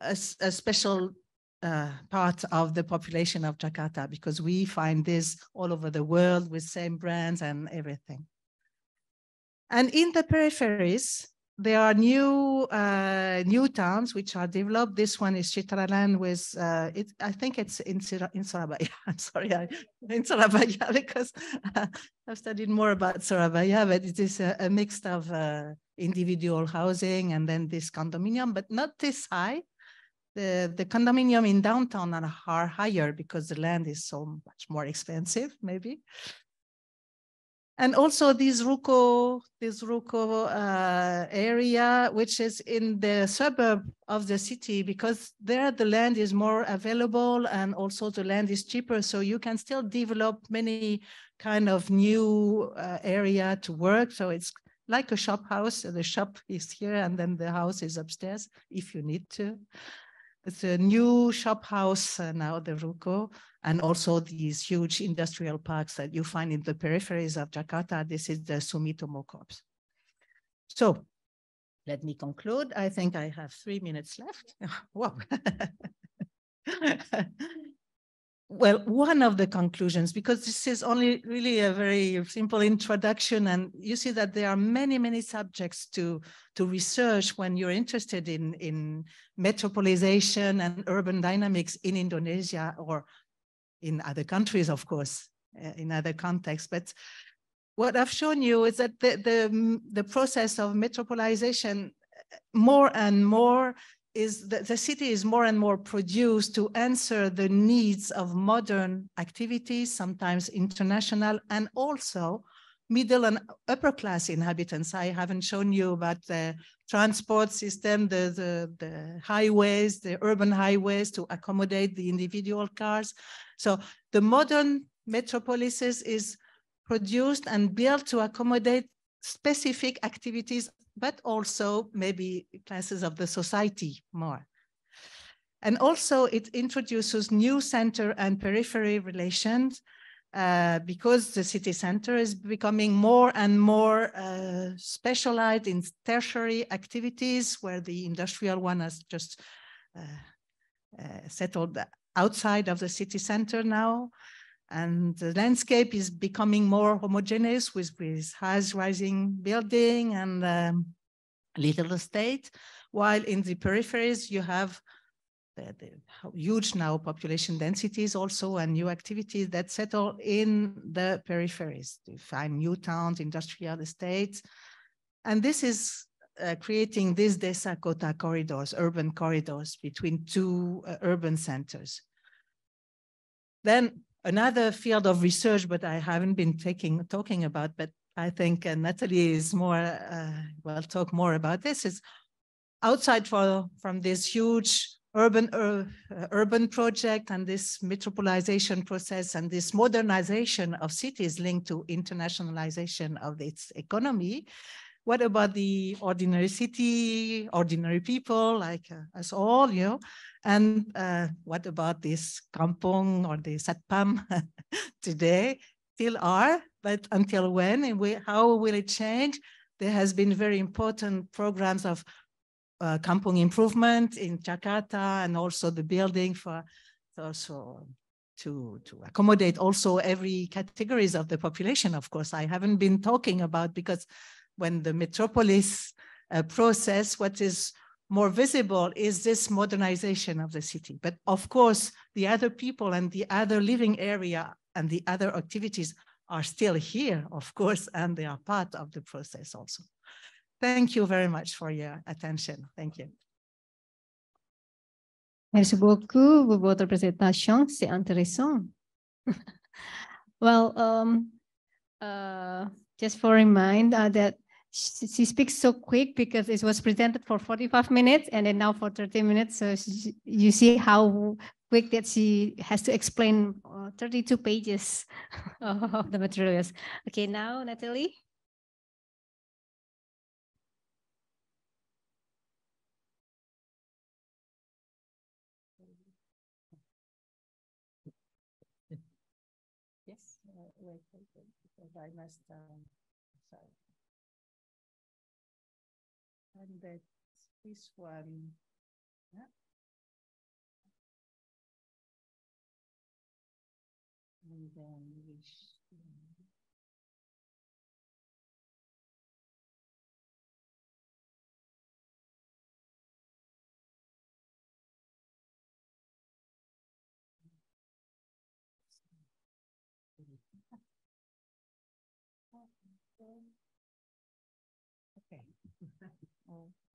a, a special uh, part of the population of Jakarta because we find this all over the world with same brands and everything. And in the peripheries, there are new uh, new towns which are developed. This one is Citraland with uh, it. I think it's in in Surabaya. I'm sorry, I, in Surabaya because uh, I've studied more about Surabaya, but it is a, a mix of uh, individual housing and then this condominium, but not this high. The, the condominium in downtown are, higher because the land is so much more expensive, maybe. And also this Ruko, this Ruko uh, area, which is in the suburb of the city, because there the land is more available and also the land is cheaper. So you can still develop many kind of new uh, area to work. So it's like a shop house. The shop is here and then the house is upstairs if you need to. It's a new shop house uh, now, the Ruko and also these huge industrial parks that you find in the peripheries of Jakarta. This is the Sumitomo Corps. So let me conclude. I think I have three minutes left. Wow. well, one of the conclusions, because this is only really a very simple introduction, and you see that there are many, many subjects to, to research when you're interested in, in metropolization and urban dynamics in Indonesia or in other countries, of course, uh, in other contexts. But what I've shown you is that the, the, the process of metropolization more and more is that the city is more and more produced to answer the needs of modern activities, sometimes international, and also middle and upper class inhabitants. I haven't shown you about the transport system, the, the, the highways, the urban highways to accommodate the individual cars. So the modern metropolises is produced and built to accommodate specific activities but also maybe classes of the society more. And also it introduces new center and periphery relations uh, because the city center is becoming more and more uh, specialized in tertiary activities where the industrial one has just uh, uh settled outside of the city center now. And the landscape is becoming more homogeneous with, with high-rising building and um, little estate, while in the peripheries you have the, the huge now population densities also and new activities that settle in the peripheries to find new towns, industrial estates. And this is uh, creating these desa kota corridors, urban corridors between two uh, urban centers. Then another field of research, but I haven't been taking talking about, but I think uh, Nathalie is more uh, will talk more about this. Is outside for, from this huge urban uh, urban project and this metropolization process and this modernization of cities linked to internationalization of its economy. What about the ordinary city, ordinary people like uh, us all, you know? And uh, what about this kampong or the satpam today still are, but until when and we, how will it change? There has been very important programs of uh, kampong improvement in Jakarta and also the building for also to, to accommodate also every categories of the population, of course. I haven't been talking about because when the metropolis uh, process, what is more visible is this modernization of the city. But of course, the other people and the other living area and the other activities are still here, of course, and they are part of the process also. Thank you very much for your attention. Thank you.
Merci beaucoup pour votre présentation. C'est intéressant. well, um, uh, just for remind uh, that she, speaks so quick because it was presented for 45 minutes and then now for 30 minutes. So she, you see how quick that she has to explain uh, 32 pages of the materials. Okay, now Nathalie.
Yes, uh, I must, um, sorry. And that this one, yeah. And then we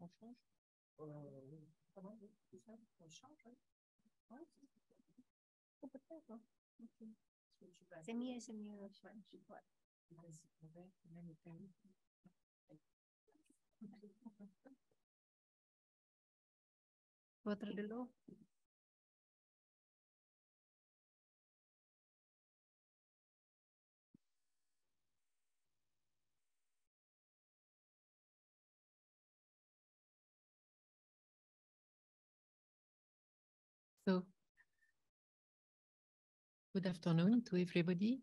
on, on change euh, Comment ça On change hein ouais, On peut faire, hein Ok. C'est mieux, c'est mieux. Ouais.
Votre dulu.
So, good afternoon to everybody.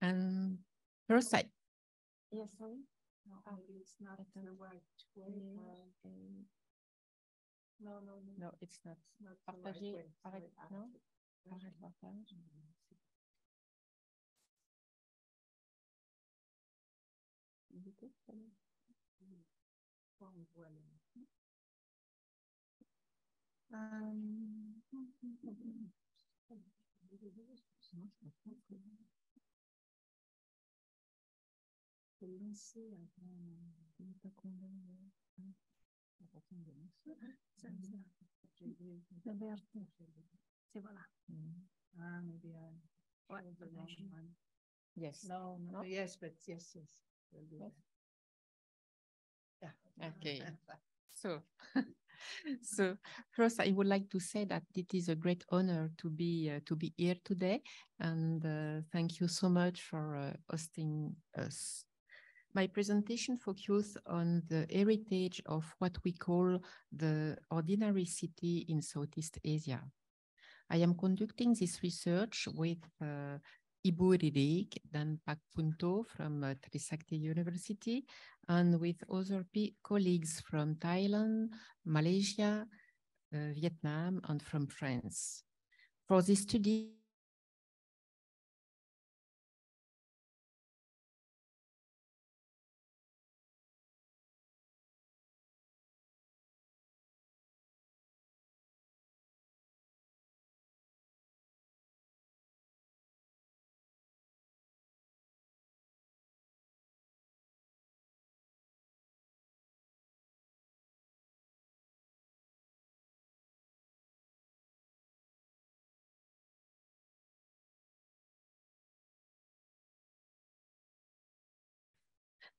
And first side.
Yes, sorry. No, it's not the right way. No, no, no.
No, it's not.
Not the right way.
no?
Ah, maybe I. chose the wrong one.
Yes.
No, no, yes, but yes, yes. will do
Yes.
that. Yeah.
Okay. So, so first, I would like to say that it is a great honor to be uh, to be here today, and uh, thank you so much for uh, hosting us. My presentation focuses on the heritage of what we call the ordinary city in Southeast Asia. I am conducting this research with uh, Ibu Ririk dan Pak Punto from uh, Trisakti University and with other colleagues from Thailand, Malaysia, uh, Vietnam, and from France. For this study,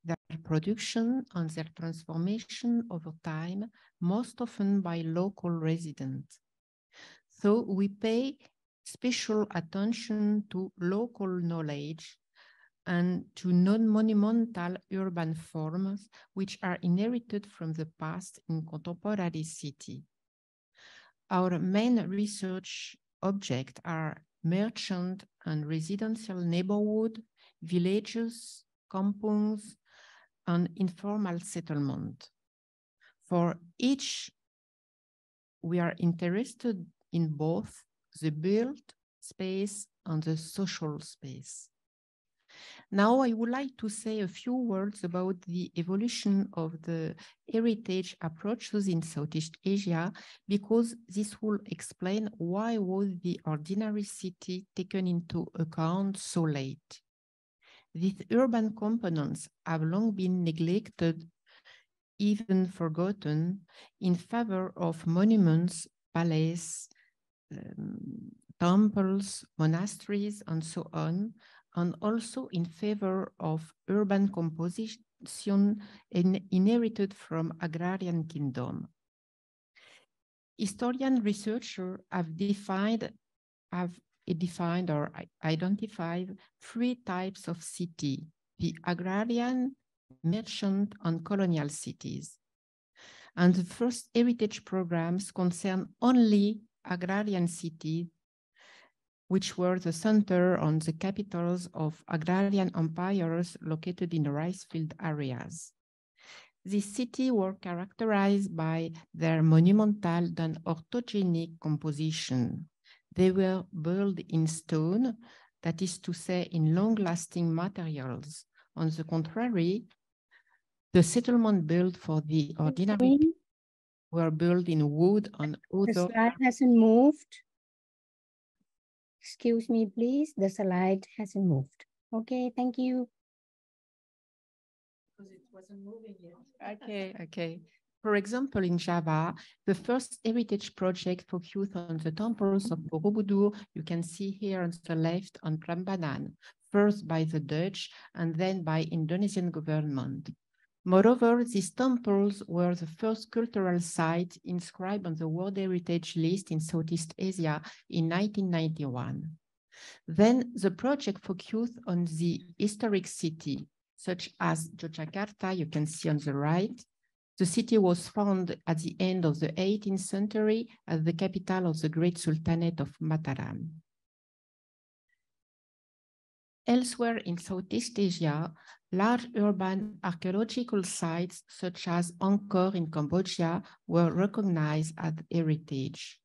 their production and their transformation over time, most often by local residents. So we pay special attention to local knowledge and to non-monumental urban forms which are inherited from the past in contemporary city. Our main research objects are merchant and residential neighborhood, villages, compounds, and informal settlement. For each, we are interested in both the built space and the social space. Now I would like to say a few words about the evolution of the heritage approaches in Southeast Asia, because this will explain why was the ordinary city taken into account so late. These urban components have long been neglected, even forgotten, in favor of monuments, palaces, um, temples, monasteries, and so on, and also in favor of urban composition in, inherited from agrarian kingdom. Historian researchers have defined, have defined or identified three types of city, the agrarian, merchant, and colonial cities. And the first heritage programs concern only agrarian cities which were the center and the capitals of agrarian empires located in rice field areas. These cities were characterized by their monumental and orthogenic composition. They were built in stone, that is to say, in long-lasting materials. On the contrary, the settlement built for the ordinary were built in wood and
The
other
slide hasn't moved. Excuse me, please. The slide hasn't moved. Okay, thank you. Because it wasn't moving yet.
Okay, okay. For example, in Java, the first heritage project focused on the temples of Borobudur, you can see here on the left on Prambanan, first by the Dutch and then by Indonesian government. Moreover, these temples were the first cultural site inscribed on the World Heritage List in Southeast Asia in 1991. Then the project focused on the historic city, such as Yogyakarta, you can see on the right. The city was founded at the end of the 18th century as the capital of the Great Sultanate of Mataram. Elsewhere in Southeast Asia, large urban archaeological sites such as Angkor in Cambodia were recognized as heritage.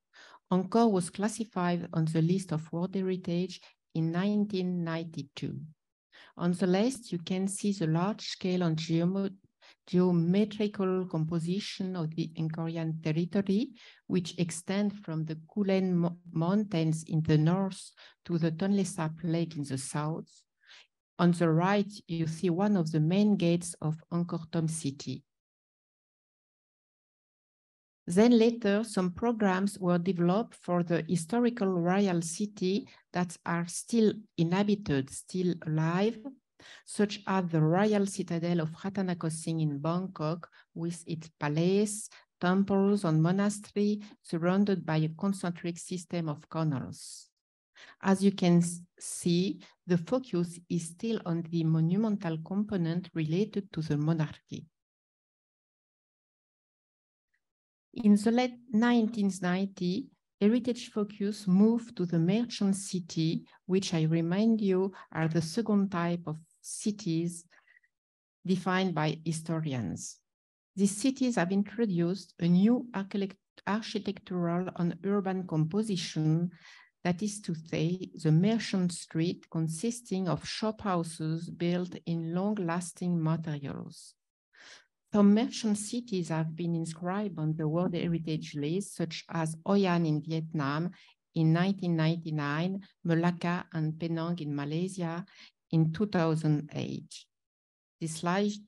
Angkor was classified on the list of World Heritage in 1992. On the list, you can see the large scale and geometrical composition of the Angkorian territory, which extend from the Kulen Mo Mountains in the north to the Tonle Sap Lake in the south. On the right, you see one of the main gates of Angkor Thom city. Then later, some programs were developed for the historical royal city that are still inhabited, still alive, such as the royal citadel of Rattanakosin in Bangkok with its palace, temples and monastery surrounded by a concentric system of canals. As you can see, the focus is still on the monumental component related to the monarchy. In the late 1990s, Heritage Focus moved to the merchant city, which I remind you are the second type of cities defined by historians. These cities have introduced a new architectural and urban composition, that is to say, the merchant street consisting of shop houses built in long-lasting materials. Some merchant cities have been inscribed on the World Heritage List, such as Hoi An in Vietnam in 1999, Melaka and Penang in Malaysia in 2008. This slide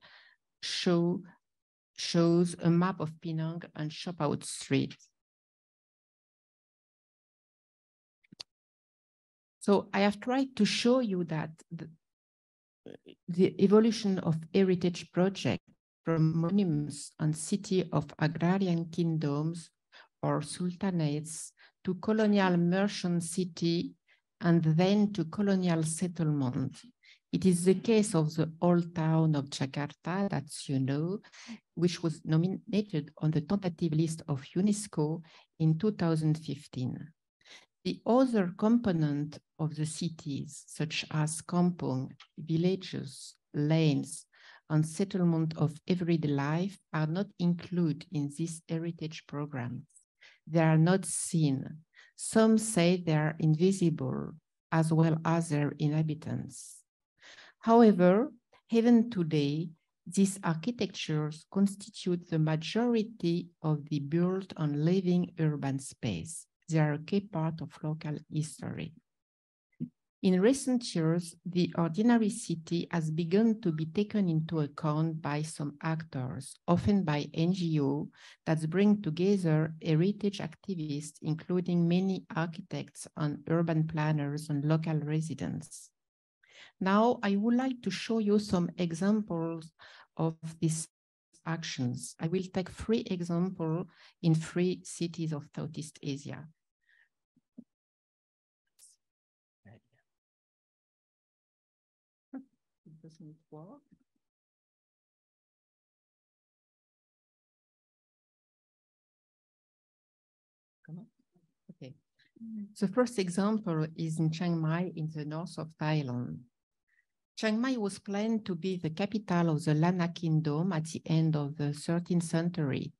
show, shows a map of Penang and Out Street. So I have tried to show you that the, the evolution of heritage project from monuments and city of agrarian kingdoms or sultanates to colonial merchant city and then to colonial settlement. It is the case of the old town of Jakarta, that you know, which was nominated on the tentative list of UNESCO in 2015. The other component of the cities, such as kampong, villages, lanes, and settlement of everyday life are not included in these heritage programs. They are not seen. Some say they are invisible, as well as their inhabitants. However, even today, these architectures constitute the majority of the built and living urban space. They are a key part of local history. In recent years, the ordinary city has begun to be taken into account by some actors, often by NGO that bring together heritage activists, including many architects and urban planners and local residents. Now, I would like to show you some examples of these actions. I will take three examples in three cities of Southeast Asia. doesn't work. Okay. The first example is in Chiang Mai in the north of Thailand. Chiang Mai was planned to be the capital of the Lanna Kingdom at the end of the 13th century.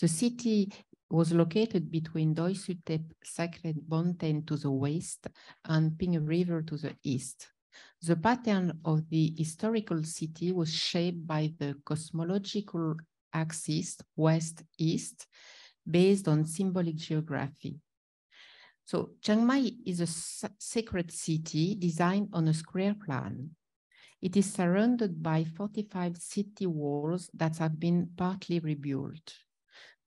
The city was located between Doi Suthep Sacred Mountain to the west and Ping River to the east. The pattern of the historical city was shaped by the cosmological axis west-east based on symbolic geography. So Chiang Mai is a sacred city designed on a square plan. It is surrounded by 45 city walls that have been partly rebuilt.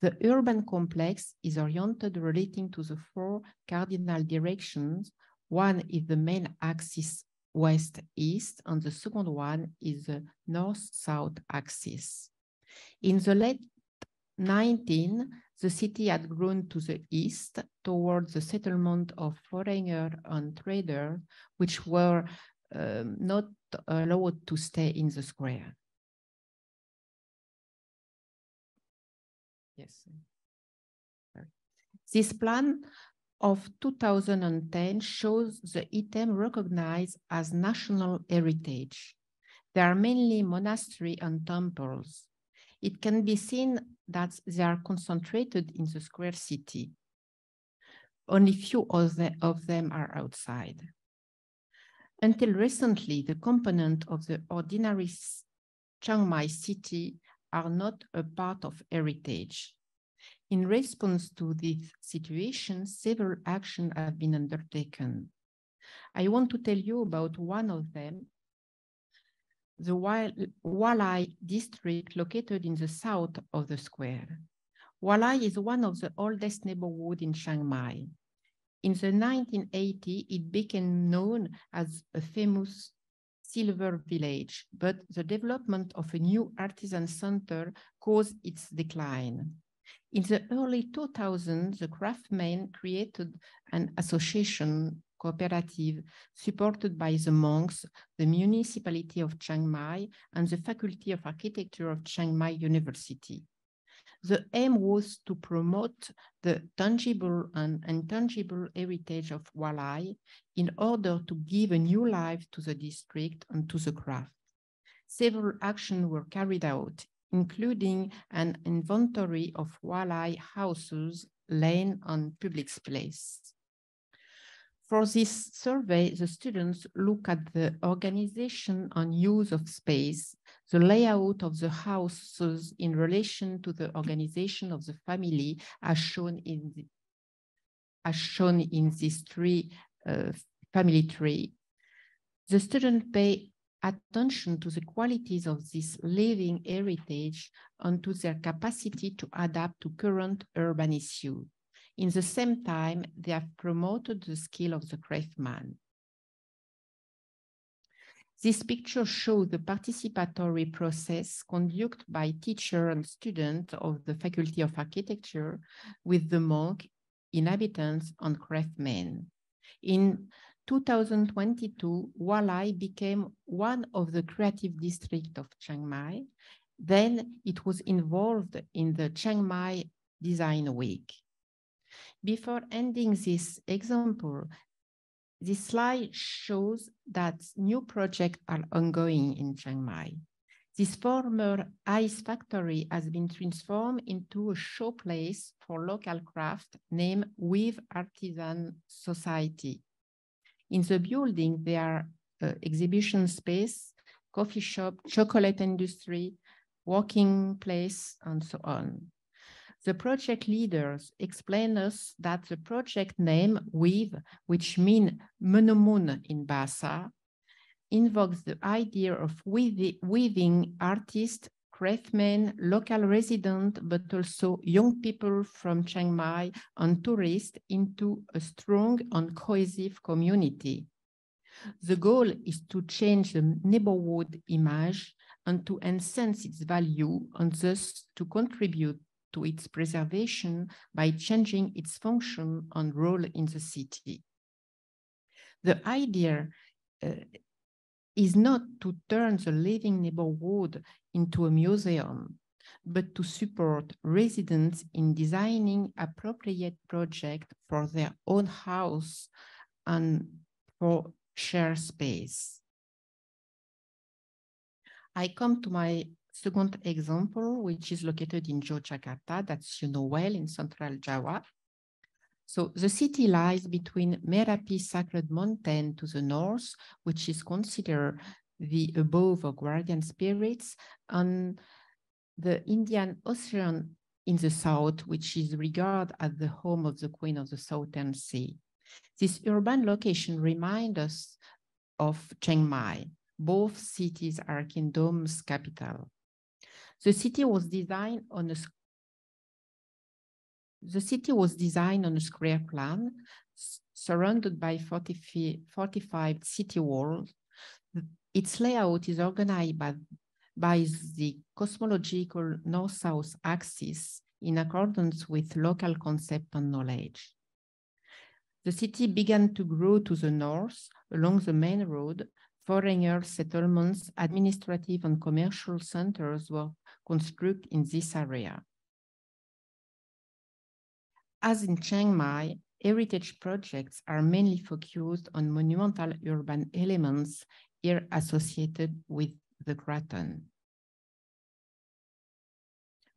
The urban complex is oriented relating to the four cardinal directions. One is the main axis west-east, and the second one is the north-south axis. In the late 19, the city had grown to the east towards the settlement of foreigners and traders, which were um, not Uh, allowed to stay in the square. Yes. This plan of 2010 shows the item recognized as national heritage. They are mainly monastery and temples. It can be seen that they are concentrated in the square city. Only few of, of them are outside. Until recently, the component of the ordinary Chiang Mai city are not a part of heritage. In response to this situation, several actions have been undertaken. I want to tell you about one of them, the Walai district located in the south of the square. Walai is one of the oldest neighborhood in Chiang Mai. In the 1980s, it became known as a famous silver village, but the development of a new artisan center caused its decline. In the early 2000s, the craftsmen created an association cooperative supported by the monks, the municipality of Chiang Mai, and the Faculty of Architecture of Chiang Mai University. The aim was to promote the tangible and intangible heritage of Walai in order to give a new life to the district and to the craft. Several actions were carried out, including an inventory of Walai houses laying and public space. For this survey, the students look at the organization and use of space, the layout of the houses in relation to the organization of the family as shown in, the, as shown in this tree, uh, family tree. The students pay attention to the qualities of this living heritage and to their capacity to adapt to current urban issues. In the same time, they have promoted the skill of the craftsman. This picture shows the participatory process conducted by teacher and student of the Faculty of Architecture with the monk, inhabitants, and craftsmen. In 2022, Walai became one of the creative districts of Chiang Mai. Then it was involved in the Chiang Mai Design Week. Before ending this example, this slide shows that new projects are ongoing in Chiang Mai. This former ice factory has been transformed into a showplace for local craft named Weave Artisan Society. In the building, there are uh, exhibition space, coffee shop, chocolate industry, working place, and so on. The project leaders explain us that the project name Weave, which means Menenun in Bahasa, invokes the idea of weaving artists, craftsmen, local residents, but also young people from Chiang Mai and tourists into a strong and cohesive community. The goal is to change the neighborhood image and to enhance its value and thus to contribute to its preservation by changing its function and role in the city. The idea uh, is not to turn the living neighborhood into a museum, but to support residents in designing appropriate projects for their own house and for shared space. I come to my Second example, which is located in Yogyakarta, that's you know well in central Java. So the city lies between Merapi Sacred Mountain to the north, which is considered the above of guardian spirits, and the Indian Ocean in the south, which is regarded as the home of the Queen of the Southern Sea. This urban location reminds us of Chiang Mai. Both cities are kingdom's capital. The city was designed on a the city was designed on a square plan surrounded by 40, 45 city walls. Its layout is organized by, by the cosmological north-south axis in accordance with local concept and knowledge. The city began to grow to the north along the main road. Foreigner settlements, administrative and commercial centers were construct in this area. As in Chiang Mai, heritage projects are mainly focused on monumental urban elements here associated with the Kraton.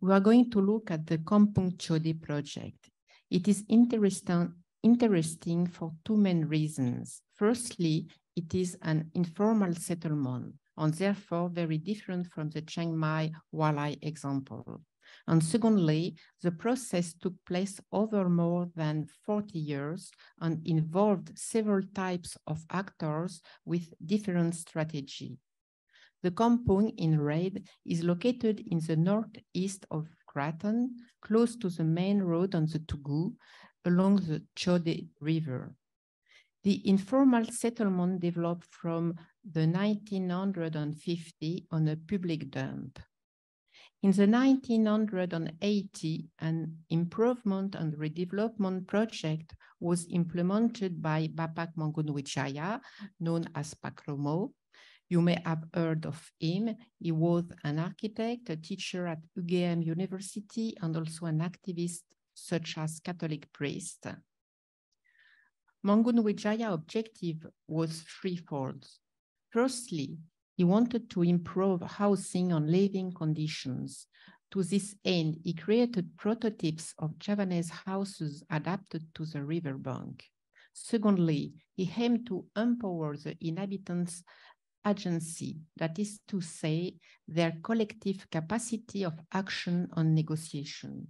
We are going to look at the Kampung Code project. It is interesting, interesting for two main reasons. Firstly, it is an informal settlement and therefore very different from the Chiang Mai Wualai example. And secondly, the process took place over more than 40 years and involved several types of actors with different strategy. The kampong in red is located in the northeast of Kraton, close to the main road on the Tugu, along the Code River. The informal settlement developed from the 1950 on a public dump. In the 1980, an improvement and redevelopment project was implemented by Bapak Mangunwijaya, known as Pakromo. You may have heard of him. He was an architect, a teacher at UGM University, and also an activist such as Catholic priest. Mangunwijaya objective was threefold. Firstly, he wanted to improve housing and living conditions. To this end, he created prototypes of Javanese houses adapted to the riverbank. Secondly, he aimed to empower the inhabitants' agency, that is to say, their collective capacity of action and negotiation.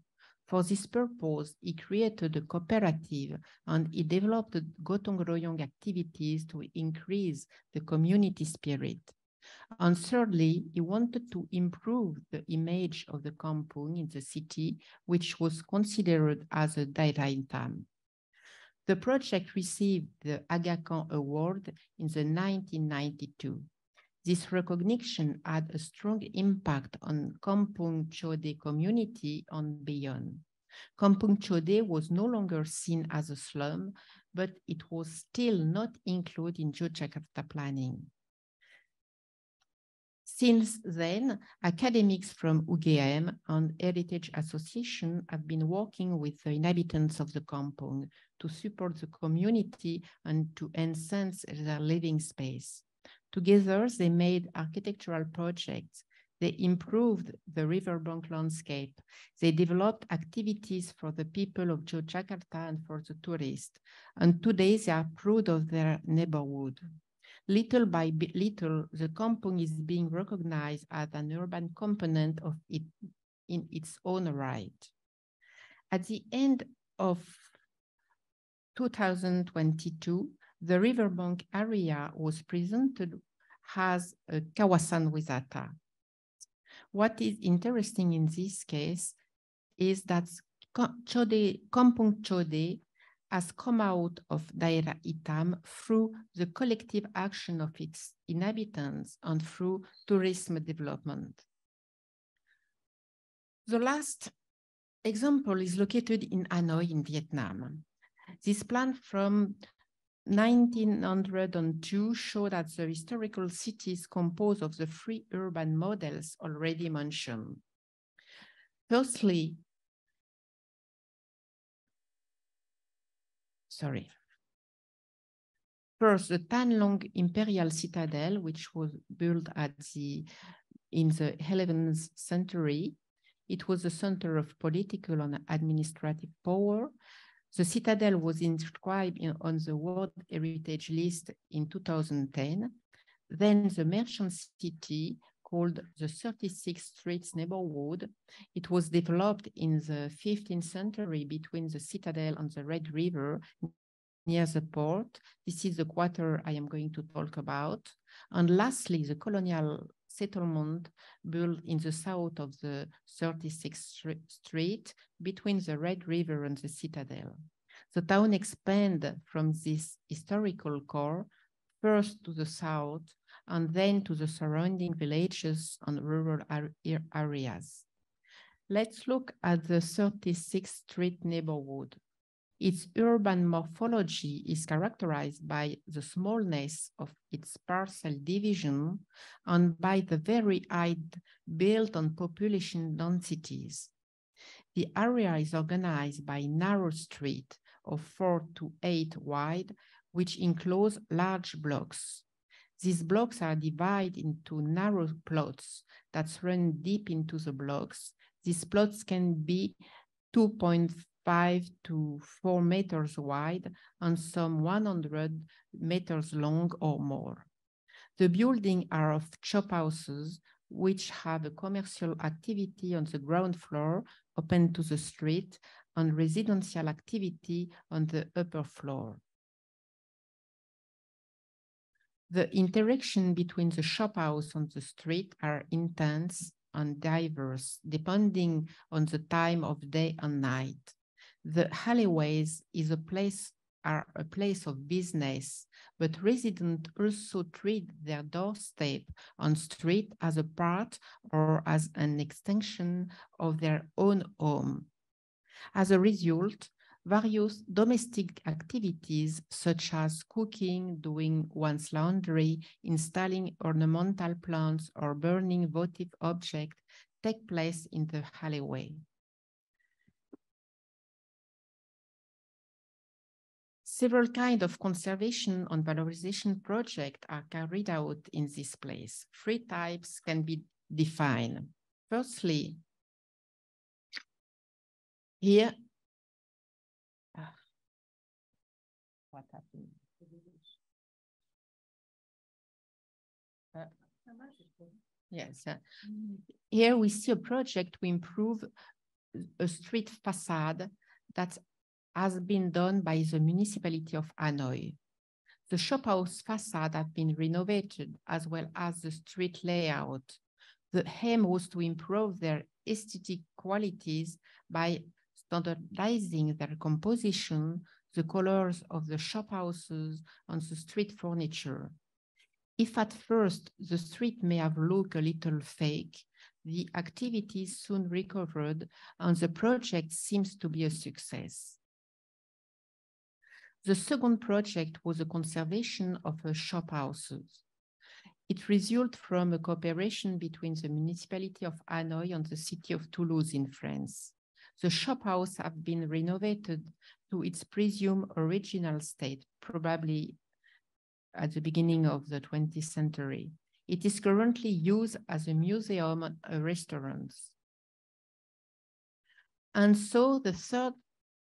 For this purpose, he created a cooperative and he developed gotong royong activities to increase the community spirit. And thirdly, he wanted to improve the image of the kampong in the city, which was considered as a Dairaitam. The project received the Aga Khan Award in the 1992. This recognition had a strong impact on Kampung Code community and beyond. Kampung Code was no longer seen as a slum, but it was still not included in Yogyakarta planning. Since then, academics from UGM and Heritage Association have been working with the inhabitants of the kampong to support the community and to enhance their living space. Together, they made architectural projects. They improved the riverbank landscape. They developed activities for the people of Jakarta and for the tourists. And today they are proud of their neighborhood. Little by little, the kampong is being recognized as an urban component of it in its own right. At the end of 2022, the riverbank area was presented as a Kawasan Wisata. What is interesting in this case is that Code, Kampung Code has come out of Daira Itam through the collective action of its inhabitants and through tourism development. The last example is located in Hanoi in Vietnam. This plan from 1902 showed that the historical city is composed of the three urban models already mentioned. Firstly, sorry. First, the Thang Long Imperial Citadel, which was built at the in the 11th century. It was the center of political and administrative power. The citadel was inscribed in, on the World Heritage List in 2010. Then the merchant city called the 36th Streets neighborhood. It was developed in the 15th century between the citadel and the Red River near the port. This is the quarter I am going to talk about. And lastly, the colonial settlement built in the south of the 36th Street between the Red River and the citadel. The town expanded from this historical core first to the south and then to the surrounding villages and rural areas. Let's look at the 36th Street neighborhood. Its urban morphology is characterized by the smallness of its parcel division and by the very high built on population densities. The area is organized by narrow street of four to eight wide, which enclose large blocks. These blocks are divided into narrow plots that run deep into the blocks. These plots can be 2.5 five to four meters wide and some 100 meters long or more. The buildings are of shop houses which have a commercial activity on the ground floor open to the street and residential activity on the upper floor. The interaction between the shop house and the street are intense and diverse depending on the time of day and night. The alleyways is a place are a place of business, but residents also treat their doorstep on street as a part or as an extension of their own home. As a result, various domestic activities such as cooking, doing one's laundry, installing ornamental plants, or burning votive objects take place in the alleyway. Several kinds of conservation and valorization projects are carried out in this place. Three types can be defined. Firstly, here, uh, what happened? Uh, yes, uh, here we see a project to improve a street facade that's has been done by the municipality of Hanoi. The shophouse facade have been renovated as well as the street layout. The aim was to improve their aesthetic qualities by standardizing their composition, the colors of the shophouses, and the street furniture. If at first the street may have looked a little fake, the activity soon recovered and the project seems to be a success. The second project was a conservation of uh, shop houses. It resulted from a cooperation between the municipality of Hanoi and the city of Toulouse in France. The shop house have been renovated to its presumed original state, probably at the beginning of the 20th century. It is currently used as a museum uh, and a restaurant. And so the third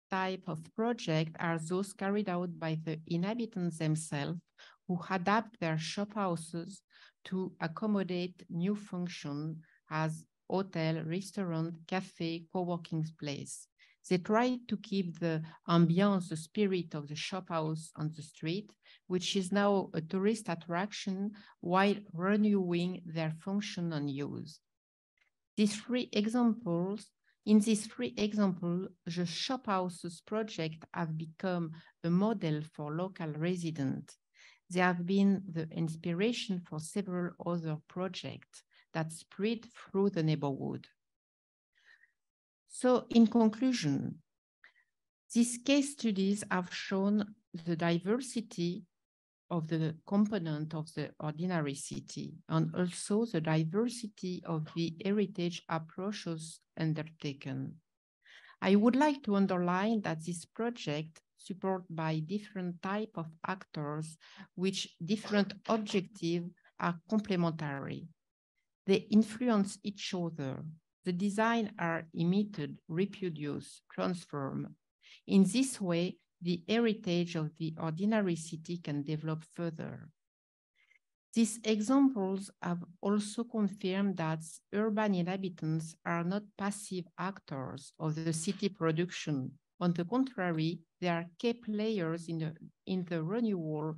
type of project are those carried out by the inhabitants themselves who adapt their shop houses to accommodate new function as hotel, restaurant, cafe, co-working place. They try to keep the ambiance, the spirit of the shop house on the street, which is now a tourist attraction while renewing their function and use. These three examples in these three examples, the shop houses project have become a model for local residents. They have been the inspiration for several other projects that spread through the neighborhood. So in conclusion, these case studies have shown the diversity of the component of the ordinary city and also the diversity of the heritage approaches undertaken. I would like to underline that this project supported by different type of actors which different objectives are complementary. They influence each other. The design are emitted, reproduced, transformed. In this way, the heritage of the ordinary city can develop further. These examples have also confirmed that urban inhabitants are not passive actors of the city production. On the contrary, they are key players in the, in the renewal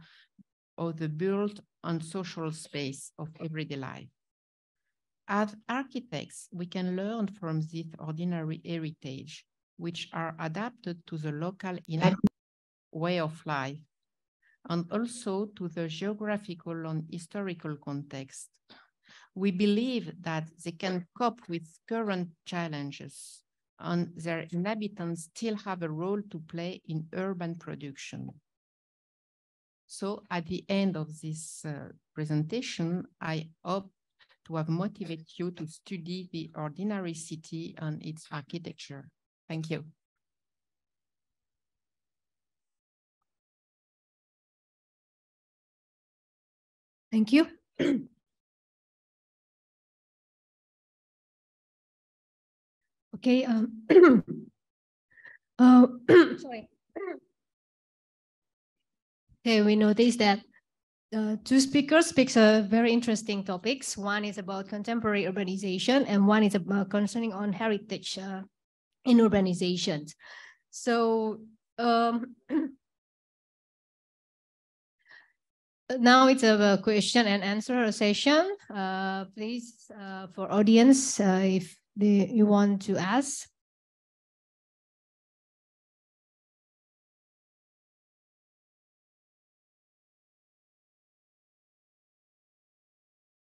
of the built and social space of everyday life. As architects, we can learn from this ordinary heritage, which are adapted to the local way of life and also to the geographical and historical context. We believe that they can cope with current challenges and their inhabitants still have a role to play in urban production. So at the end of this uh, presentation, I hope to have motivated you to study the ordinary city and its architecture. Thank you.
Thank you. okay, um, Uh, sorry. Okay, we noticed that uh, two speakers speaks a very interesting topics. One is about contemporary urbanization and one is about concerning on heritage uh, in urbanizations. So um, now it's a question and answer session. Uh, please, uh, for audience, uh, if they, you want to ask.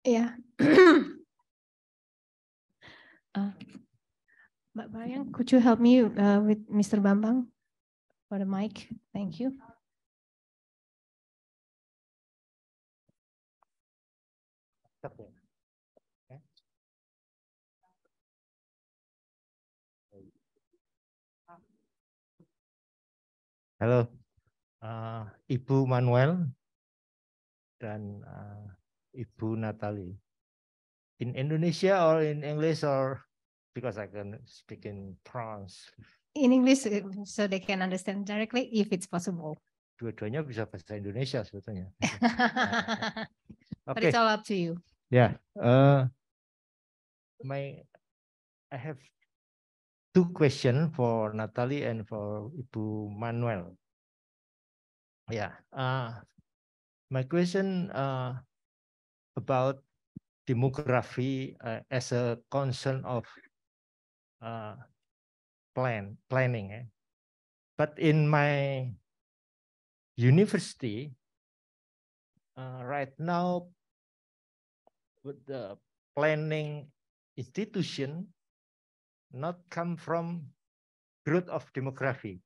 Yeah. uh, Mbak Bayang, could you help me uh, with Mr. Bambang for the mic? Thank you.
Halo, uh, Ibu Manuel dan uh, Ibu Natalie. In Indonesia or in English or because I can speak in France.
In English, uh, so they can understand directly if it's possible.
Dua-duanya bisa bahasa Indonesia sebetulnya.
But
Okay.
it's all up to you.
Yeah. Uh, my, I have two questions for Nathalie and for Ibu Manuelle. Yeah. Uh, my question uh, about demography uh, as a concern of uh, plan planning. eh. But in my university, uh, right now, with the planning institution not come from growth of demography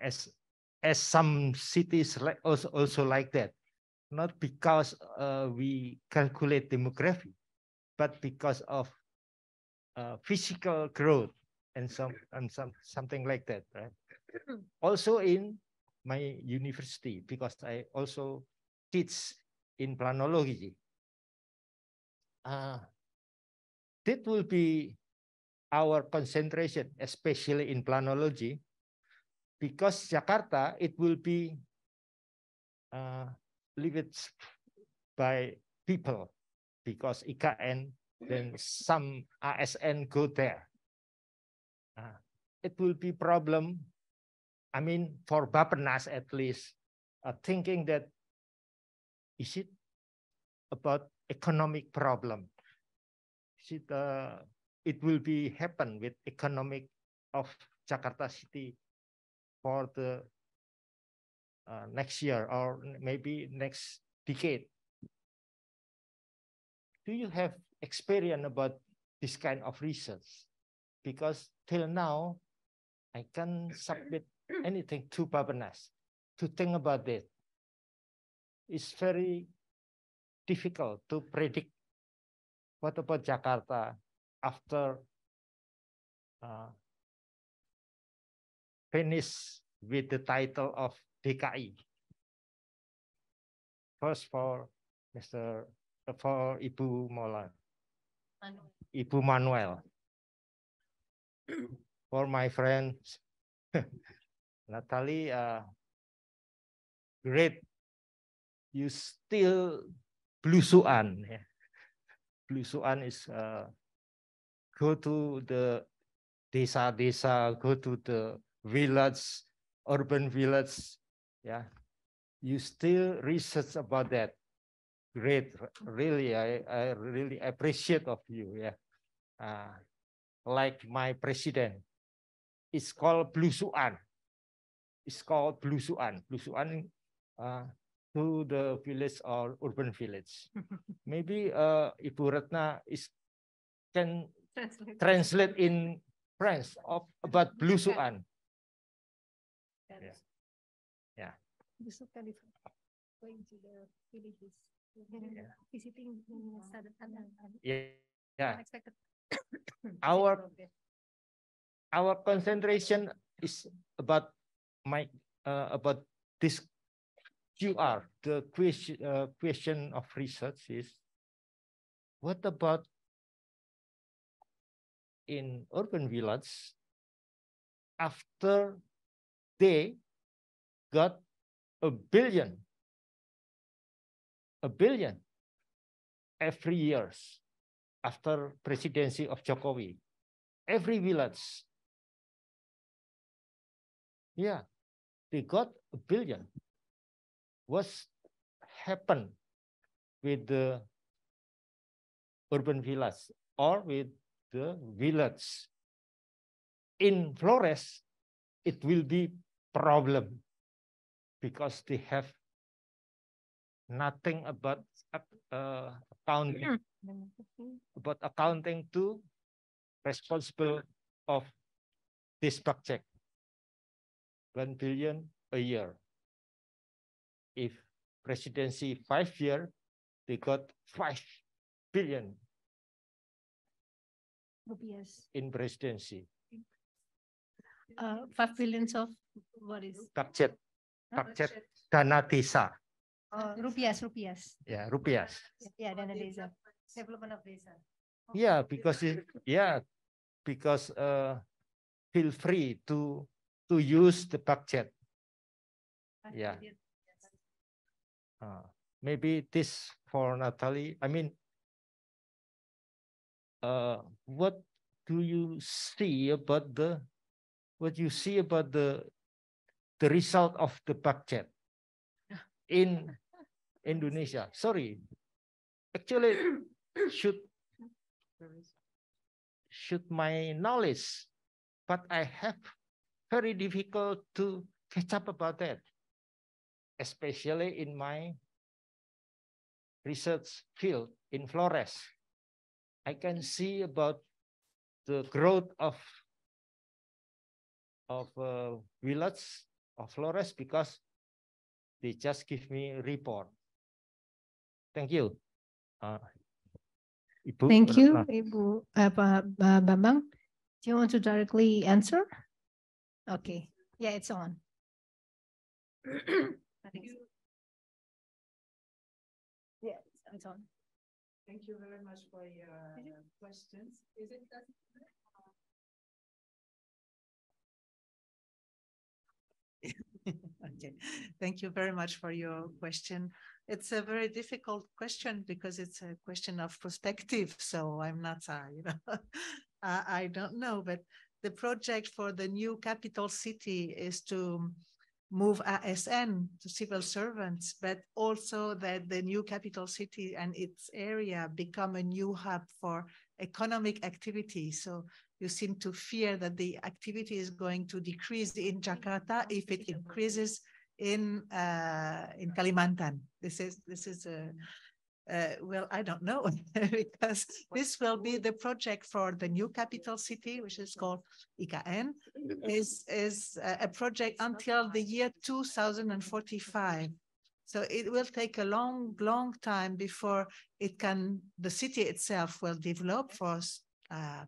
as as some cities like also, also like that. Not because uh, we calculate demography but because of uh, physical growth and some and some something like that right? Also in my university because i also teach in planology. Uh, that will be our concentration, especially in planology, because Jakarta, it will be uh, lived by people, because IKN, then some ASN go there. Uh, it will be problem, I mean, for Bappenas at least, uh, thinking that is it about economic problem? Is it, uh, it will be happen with economic of Jakarta city for the uh, next year or maybe next decade. Do you have experience about this kind of research? Because till now, I can submit anything to Bappenas to think about it. It's very difficult to predict what about Jakarta after uh, finish with the title of DKI. First for Mr. uh, for Ibu Mola, Ibu Manuelle. For my friend Nathalie, uh, great. You still blusukan. ya. Blusukan is uh, go to the desa-desa, go to the village, urban village. Yeah, you still research about that. Great, really, I, I really appreciate of you. Yeah, uh, like my president, it's called blusukan. It's called blusukan. Blusukan uh, to the village or urban village. Maybe uh, Ibu is can translate in French of about blusukan. Yeah. Yeah.
Blusukan is going to the villages,
Yeah.
visiting
Yeah. Yeah. Our our concentration is about my uh, about this QR. The question uh, question of research is what about in urban village after they got a billion, a billion every years after presidency of Jokowi, every village. Yeah, they got a billion. What's happened with the urban villas or with the village? In Flores, it will be problem because they have nothing about uh, accounting about accounting to responsible of this project. One billion a year. If presidency five year, they got five billion
Rupiahs.
in presidency.
Uh, five billions of what is?
Budget, budget dana desa.
Oh, rupiahs, rupiahs.
Yeah, rupiahs.
Yeah, dana desa. Development of desa.
Yeah, because it, yeah, because uh, feel free to to use the budget. Yeah. Uh, maybe this for Natalie. I mean, uh, what do you see about the what you see about the the result of the budget in Indonesia? Sorry, actually, should should my knowledge, but I have very difficult to catch up about that, especially in my research field in Flores. I can see about the growth of of uh, village of Flores because they just give me a report. Thank you. Uh, Ibu,
Thank you,
Ratna.
Ibu uh, Ba- Ba- Bambang. Do you want to directly answer? Okay, yeah, it's on. I think so. Yeah, it's on.
Thank you very much for your uh, questions. Is it? Okay, thank you very much for your question. It's a very difficult question because it's a question of perspective. So I'm not, uh, you know, I, I don't know, but the project for the new capital city is to move ASN to civil servants, but also that the new capital city and its area become a new hub for economic activity. So you seem to fear that the activity is going to decrease in Jakarta if it increases in uh, in Kalimantan. This is this is a uh, well, I don't know because this will be the project for the new capital city, which is called IKN, is is a project until the year 2045. So it will take a long, long time before it can, the city itself will develop for uh,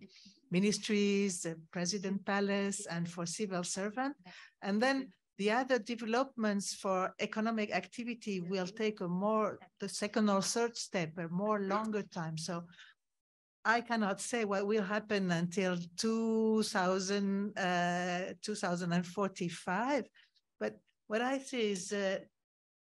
ministries, the president palace, and for civil servant. And then the other developments for economic activity will take a more, the second or third step, a more longer time. So I cannot say what will happen until 2000, uh, 2045, but what I see is uh,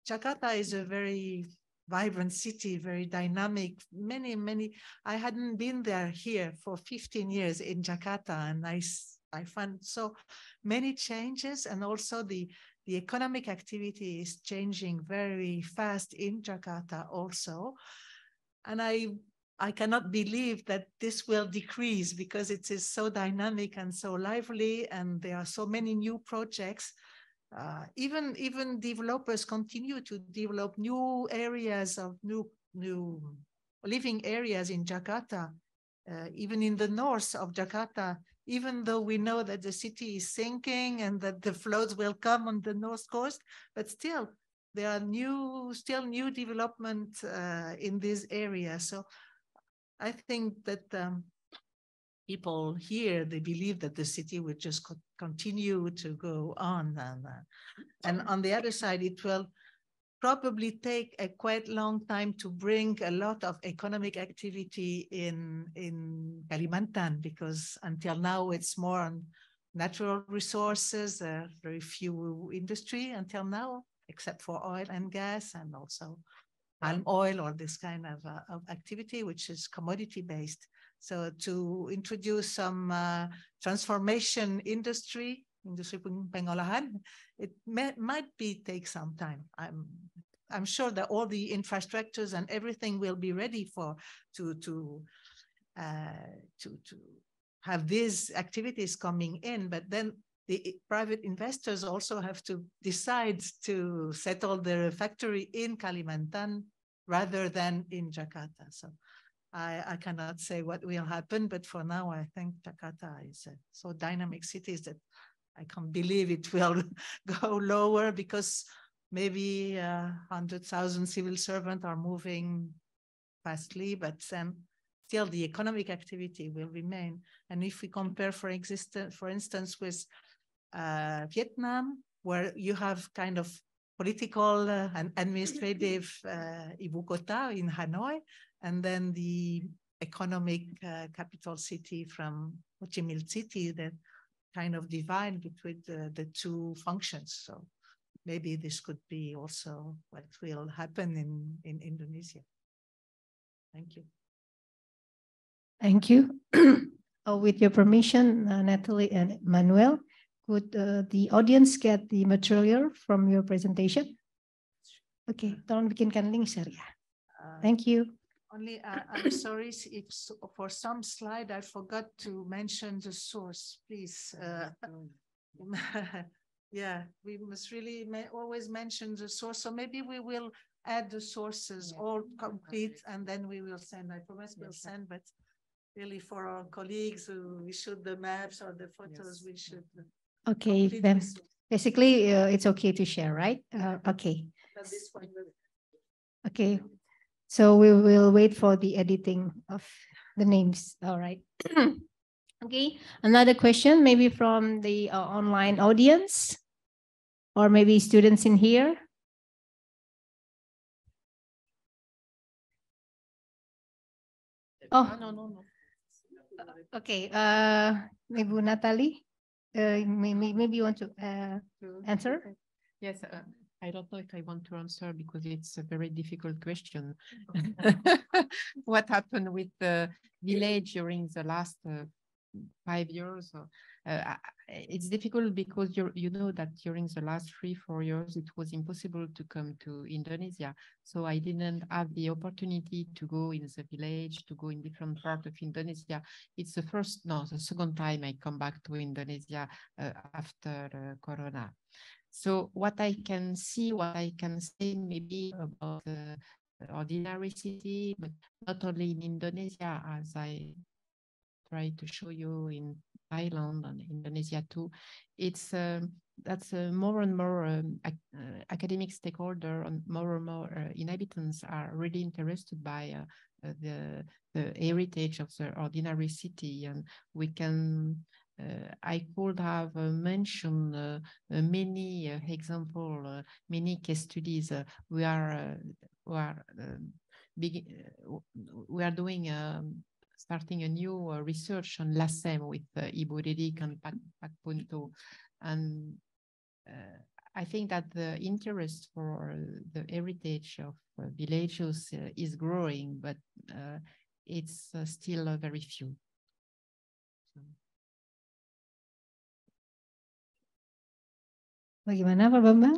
Jakarta is a very vibrant city, very dynamic. Many, many. I hadn't been there here for 15 years in Jakarta, and I I find so many changes, and also the the economic activity is changing very fast in Jakarta also, and I. I cannot believe that this will decrease because it is so dynamic and so lively, and there are so many new projects uh, even even developers continue to develop new areas of new new living areas in Jakarta, uh, even in the north of Jakarta. Even though we know that the city is sinking and that the floods will come on the north coast, but still there are new still new development uh, in this area. So I think that um, people here they believe that the city will just co- continue to go on and uh, and on the other side it will probably take a quite long time to bring a lot of economic activity in in Kalimantan because until now it's more on natural resources, uh, very few industry until now, except for oil and gas and also palm oil or this kind of, uh, of activity, which is commodity based. So to introduce some uh, transformation industry, industry pengolahan, it may, might be take some time. I'm I'm sure that all the infrastructures and everything will be ready for to to uh, to to have these activities coming in, but then the private investors also have to decide to settle their factory in Kalimantan rather than in Jakarta. So I, I cannot say what will happen, but for now, I think Jakarta is a so dynamic cities that I can't believe it will go lower because maybe uh, 100,000 civil servants are moving fastly, but then still the economic activity will remain. And if we compare, for, exist- for instance, with uh, Vietnam, where you have kind of political uh, and administrative uh, Ibu Kota in Hanoi, and then the economic uh, capital city from Ho Chi Minh City that kind of divide between the, the two functions. So maybe this could be also what will happen in, in Indonesia. Thank you.
Thank you. oh, with your permission, uh, Nathalie and Manuelle, could uh, the audience get the material from your presentation? Okay, tolong bikinkan link share ya. Uh, Thank you.
Only uh, I'm sorry if for some slide I forgot to mention the source, please. Uh, yeah, we must really always mention the source. So maybe we will add the sources yeah. all complete and then we will send. I promise we'll send, but really for our colleagues who issued the maps or the photos, yes. we should.
Okay, then basically uh, it's okay to share, right? Uh, okay. Okay, so we will wait for the editing of the names. All right. okay, another question maybe from the uh, online audience or maybe students in here. Oh, no, no, no. Okay, uh, maybe Nathalie. Uh, maybe, maybe you want to uh, answer?
Yes, uh, I don't know if I want to answer because it's a very difficult question. what happened with the village during the last uh, five years? Uh, it's difficult because you you know that during the last three four years it was impossible to come to Indonesia, so I didn't have the opportunity to go in the village to go in different part of Indonesia. It's the first no the second time I come back to Indonesia uh, after uh, Corona. So what I can see, what I can say maybe about the ordinary city, but not only in Indonesia, as I try to show you in Thailand and Indonesia too, it's uh, that's uh, more and more um, ac uh, academic stakeholder and more and more uh, inhabitants are really interested by uh, uh, the, the heritage of the ordinary city, and we can Euh, I could have uh, mentioned uh, uh many uh, example, uh, many case studies. we are we are um, we are doing um, starting a new research on Lasem with Didik and Pak, Pak Punto. And I think that the interest for the heritage of villages is growing, but it's still very few.
Bagaimana Pak Bambang?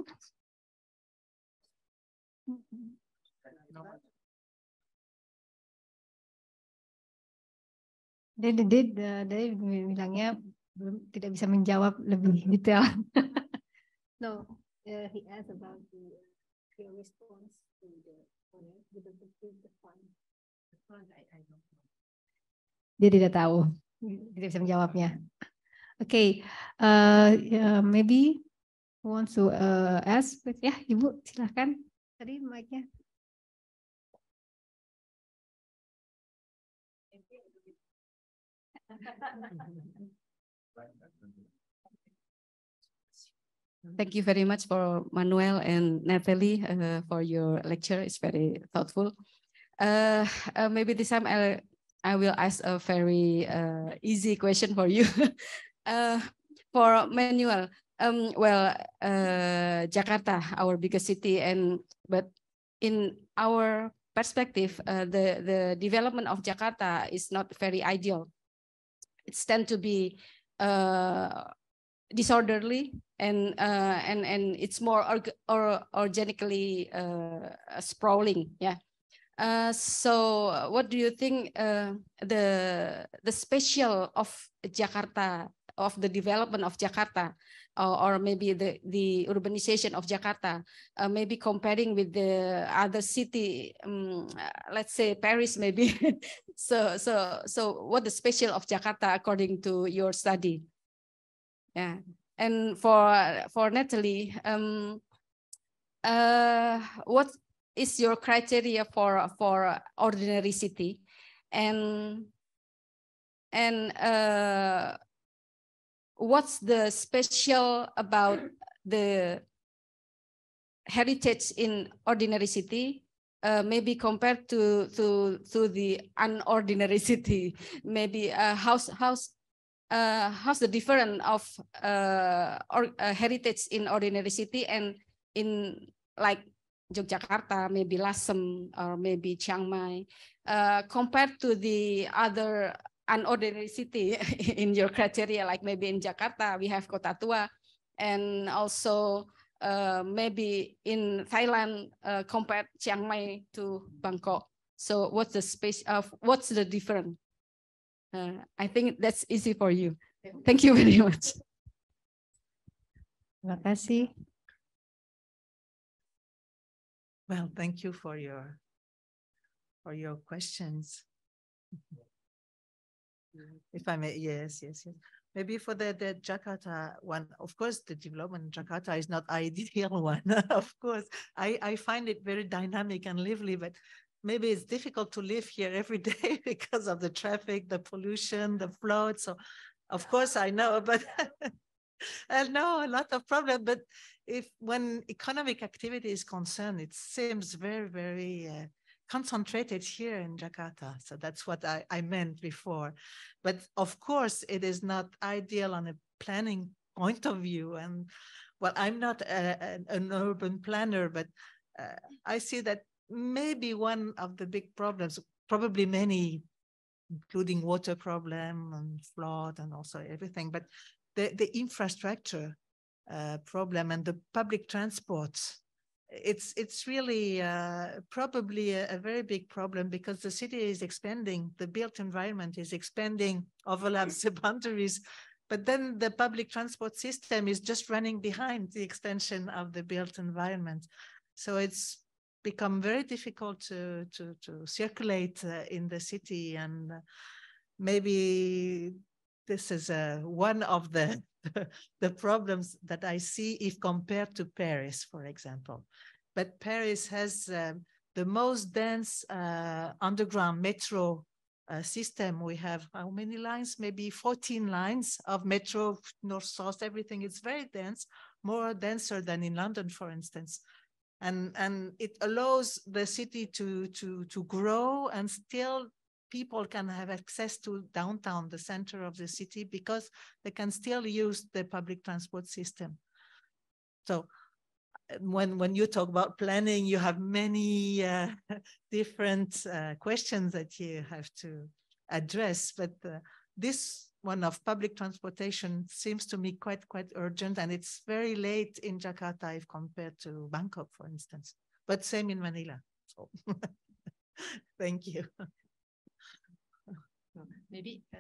Dia, dia, dia, dia bilangnya belum tidak bisa menjawab lebih detail. no, uh, he asked about the your response to the the, the, the fund. The fund I, I don't know. Dia tidak tahu, tidak bisa menjawabnya. Oke, okay. uh, uh, maybe want to uh, ask? Ya, Ibu, silahkan. Tadi mic-nya.
Thank you very much for Manuelle and Nathalie uh, for your lecture. It's very thoughtful. Uh, uh, maybe this time I I will ask a very uh, easy question for you. Uh, for Manuelle, um, well, uh, Jakarta, our biggest city, and but in our perspective, uh, the the development of Jakarta is not very ideal. It's tend to be uh, disorderly and uh, and and it's more or organically uh, sprawling. Yeah. Uh, so what do you think the the special of Jakarta of the development of Jakarta or, maybe the the urbanization of Jakarta uh, maybe comparing with the other city um, let's say Paris maybe. So so so what the special of Jakarta according to your study? Yeah. And for for Nathalie um uh what is your criteria for for ordinary city? And and uh, what's the special about the heritage in ordinary city? Uh, maybe compared to to to the unordinary city maybe uh, how's how's uh, how's the difference of uh, or, uh, heritage in ordinary city and in like Yogyakarta, maybe Lasem, or maybe Chiang Mai, uh, compared to the other unordinary city in your criteria, like maybe in Jakarta, we have Kota Tua, and also uh, maybe in Thailand, uh, compared Chiang Mai to Bangkok. So what's the space of, what's the difference? Uh, I think that's easy for you. Thank you very much.
Terima kasih.
Well, thank you for your for your questions. If I may, yes, yes, yes. Maybe for the, the Jakarta one, of course, the development in Jakarta is not ideal one. of course, I, I find it very dynamic and lively, but maybe it's difficult to live here every day because of the traffic, the pollution, the flood. So, of course, I know, but I know a lot of problems. But if when economic activity is concerned, it seems very, very uh, concentrated here in Jakarta. So that's what I, I meant before. But of course, it is not ideal on a planning point of view. And well, I'm not a, a, an urban planner, but uh, I see that maybe one of the big problems, probably many, including water problem and flood and also everything, but the, the infrastructure uh, problem and the public transport it's it's really uh, probably a, a, very big problem because the city is expanding, the built environment is expanding, overlaps the boundaries, but then the public transport system is just running behind the extension of the built environment. So it's become very difficult to to to circulate uh, in the city, and maybe this is uh, one of the the problems that I see if compared to Paris, for example. But Paris has um, the most dense uh, underground metro uh, system. We have how many lines? Maybe 14 lines of metro, north, south, everything. It's very dense, more denser than in London, for instance. And, and it allows the city to, to, to grow and still people can have access to downtown, the center of the city, because they can still use the public transport system. So uh, when, when you talk about planning, you have many uh, different uh, questions that you have to address, but uh, this one of public transportation seems to me quite, quite urgent, and it's very late in Jakarta if compared to Bangkok, for instance, but same in Manila. So thank you.
Maybe uh,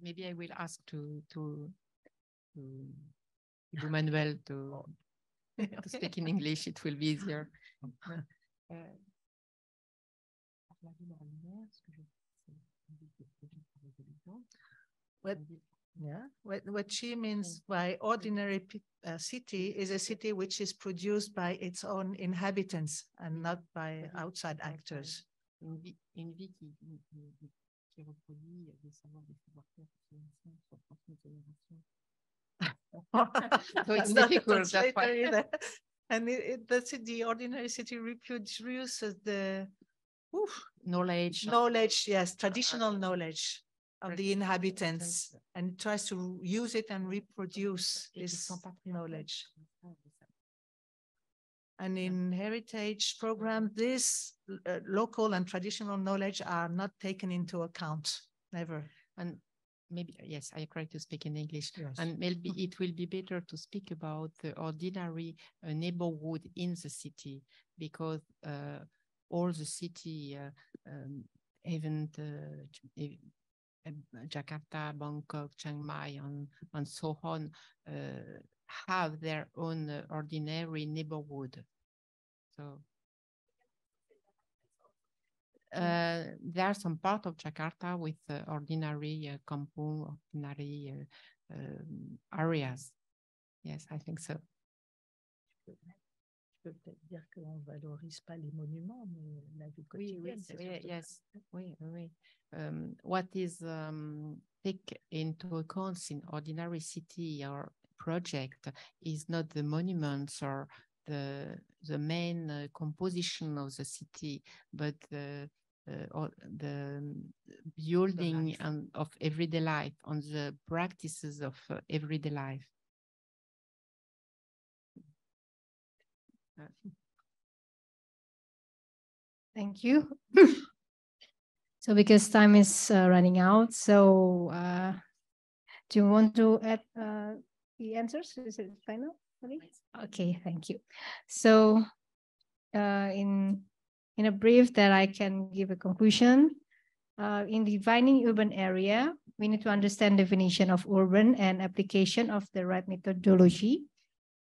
maybe I will ask to to to, to Manuelle to, to speak in English. It will be easier.
What, yeah, what, what she means by ordinary uh, city is a city which is produced by its own inhabitants and not by outside. actors
une vie, une vie qui, qui, qui reproduit des savoirs des savoir-faire qui sont transmis de génération. so it's difficult. That's why.
and it, it, the ordinary city reproduces the oof,
knowledge.
Knowledge, yes, traditional knowledge. of the inhabitants and tries to use it and reproduce this knowledge. And in heritage program, this uh, local and traditional knowledge are not taken into account, never.
And maybe, yes, I try to speak in English.
Yes.
And maybe it will be better to speak about the ordinary uh, neighborhood in the city because uh, all the city, uh, um, even the, uh, Jakarta, Bangkok, Chiang Mai, and, and so on, uh, have their own uh, ordinary neighborhood. So uh, there are some part of Jakarta with uh, ordinary uh, kampung, ordinary uh, um, areas. Yes, I think so.
Je peux peut-être dire qu'on ne valorise pas les monuments, mais la vie
Oui, oui,
quotidienne,
c'est oui, yes, oui, oui, oui. Um, what is um, take into account in ordinary city or project is not the monuments or the the main uh, composition of the city, but the uh, or the um, building
life.
and of everyday life, on the practices of uh, everyday life.
Thank you. So because time is uh, running out, so uh, do you want to add uh, the answers? Is it final? Sorry? Okay, thank you. So uh, in in a brief that I can give a conclusion, uh, in defining urban area, we need to understand definition of urban and application of the right methodology.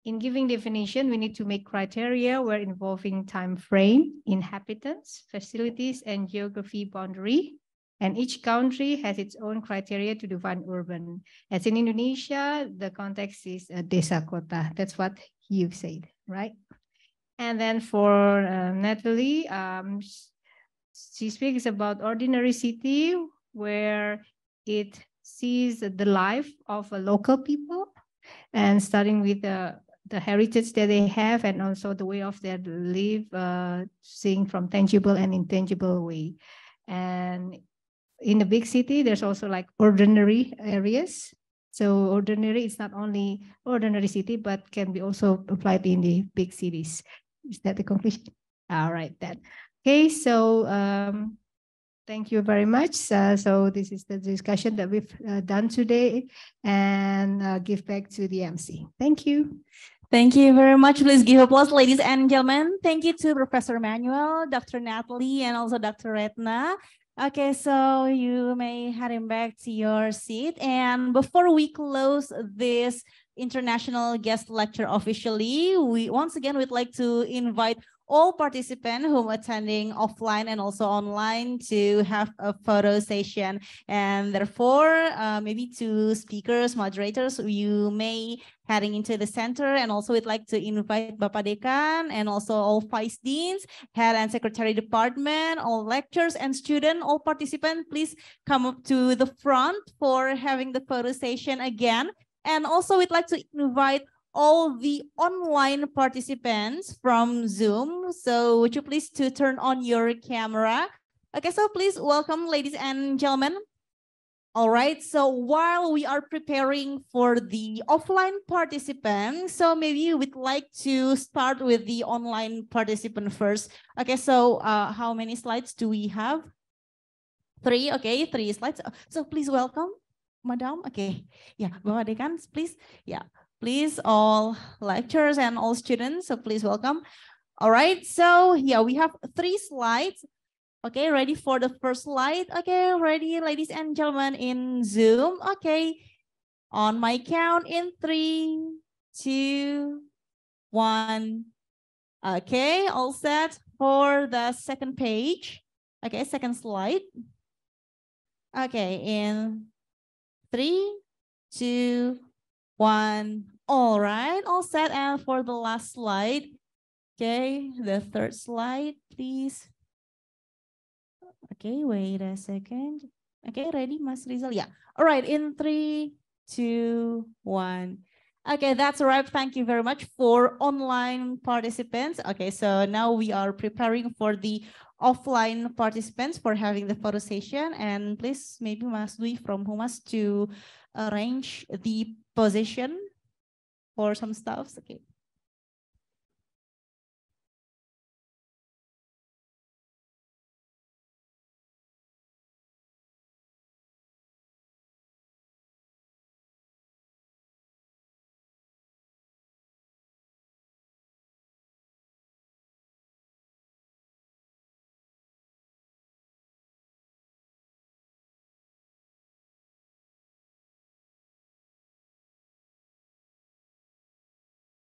In giving definition, we need to make criteria where involving time frame, inhabitants, facilities, and geography boundary. And each country has its own criteria to define urban. As in Indonesia, the context is uh, desa kota. That's what you said, right? And then for uh, Nathalie, um, she speaks about ordinary city where it sees the life of a local people and starting with the the heritage that they have and also the way of their live, uh, seeing from tangible and intangible way. And in the big city, there's also like ordinary areas. So ordinary is not only ordinary city, but can be also applied in the big cities. Is that the conclusion? All right, then. Okay, so um, thank you very much. Uh, so this is the discussion that we've uh, done today and uh, give back to the MC. Thank you.
Thank you very much. Please give applause, ladies and gentlemen. Thank you to Professor Manuelle, Dr. Nathalie, and also Dr. Retna. Okay, so you may head him back to your seat. And before we close this international guest lecture officially, we once again would like to invite all participants who are attending offline and also online to have a photo session. And therefore, uh, maybe two speakers, moderators, you may heading into the center. And also we'd like to invite Bapak Dekan and also all vice deans, head and secretary department, all lecturers and student, all participants, please come up to the front for having the photo session again. And also we'd like to invite all the online participants from Zoom. So would you please to turn on your camera? Okay, so please welcome ladies and gentlemen. All right, so while we are preparing for the offline participants, so maybe we'd like to start with the online participant first. Okay, so uh, how many slides do we have? Three, okay, three slides. So please welcome, Madam. Okay, yeah, Bapak please. Yeah, please all lecturers and all students, so please welcome. All right, so yeah, we have three slides. Okay, ready for the first slide? Okay, ready, ladies and gentlemen, in Zoom. Okay, on my count in three, two, one. Okay, all set for the second page. Okay, second slide. Okay, in three, two, one. All right, all set. And for the last slide, okay, the third slide, please. Okay, wait a second. Okay, ready, Mas Rizal? Yeah. All right, in three, two, one. Okay, that's wrap. Thank you very much for online participants. Okay, so now we are preparing for the offline participants for having the photo session. And please, maybe Mas Dwi from Humas to arrange the position for some stuffs. Okay.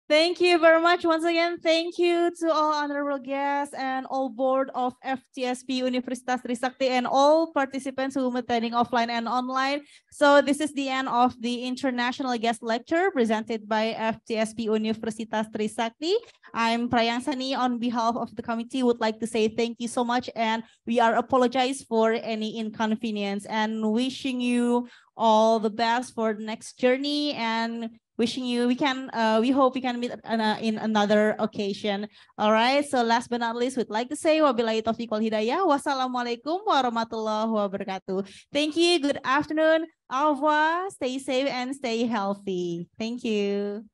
Thank you very much once again. Thank you to all honorable guests and all board of FTSP Universitas Trisakti and all participants who are attending offline and online. So this is the end of the international guest lecture presented by FTSP Universitas Trisakti. I'm Prayangsani on behalf of the committee would like to say thank you so much and we are apologize for any inconvenience and wishing you all the best for the next journey and wishing you we can uh, we hope we can meet uh, in another occasion. All right so last but not least we'd like to say wabillahi taufiq wal hidayah. Wassalamualaikum warahmatullahi wabarakatuh. Thank you good afternoon. Au revoir stay safe and stay healthy. Thank you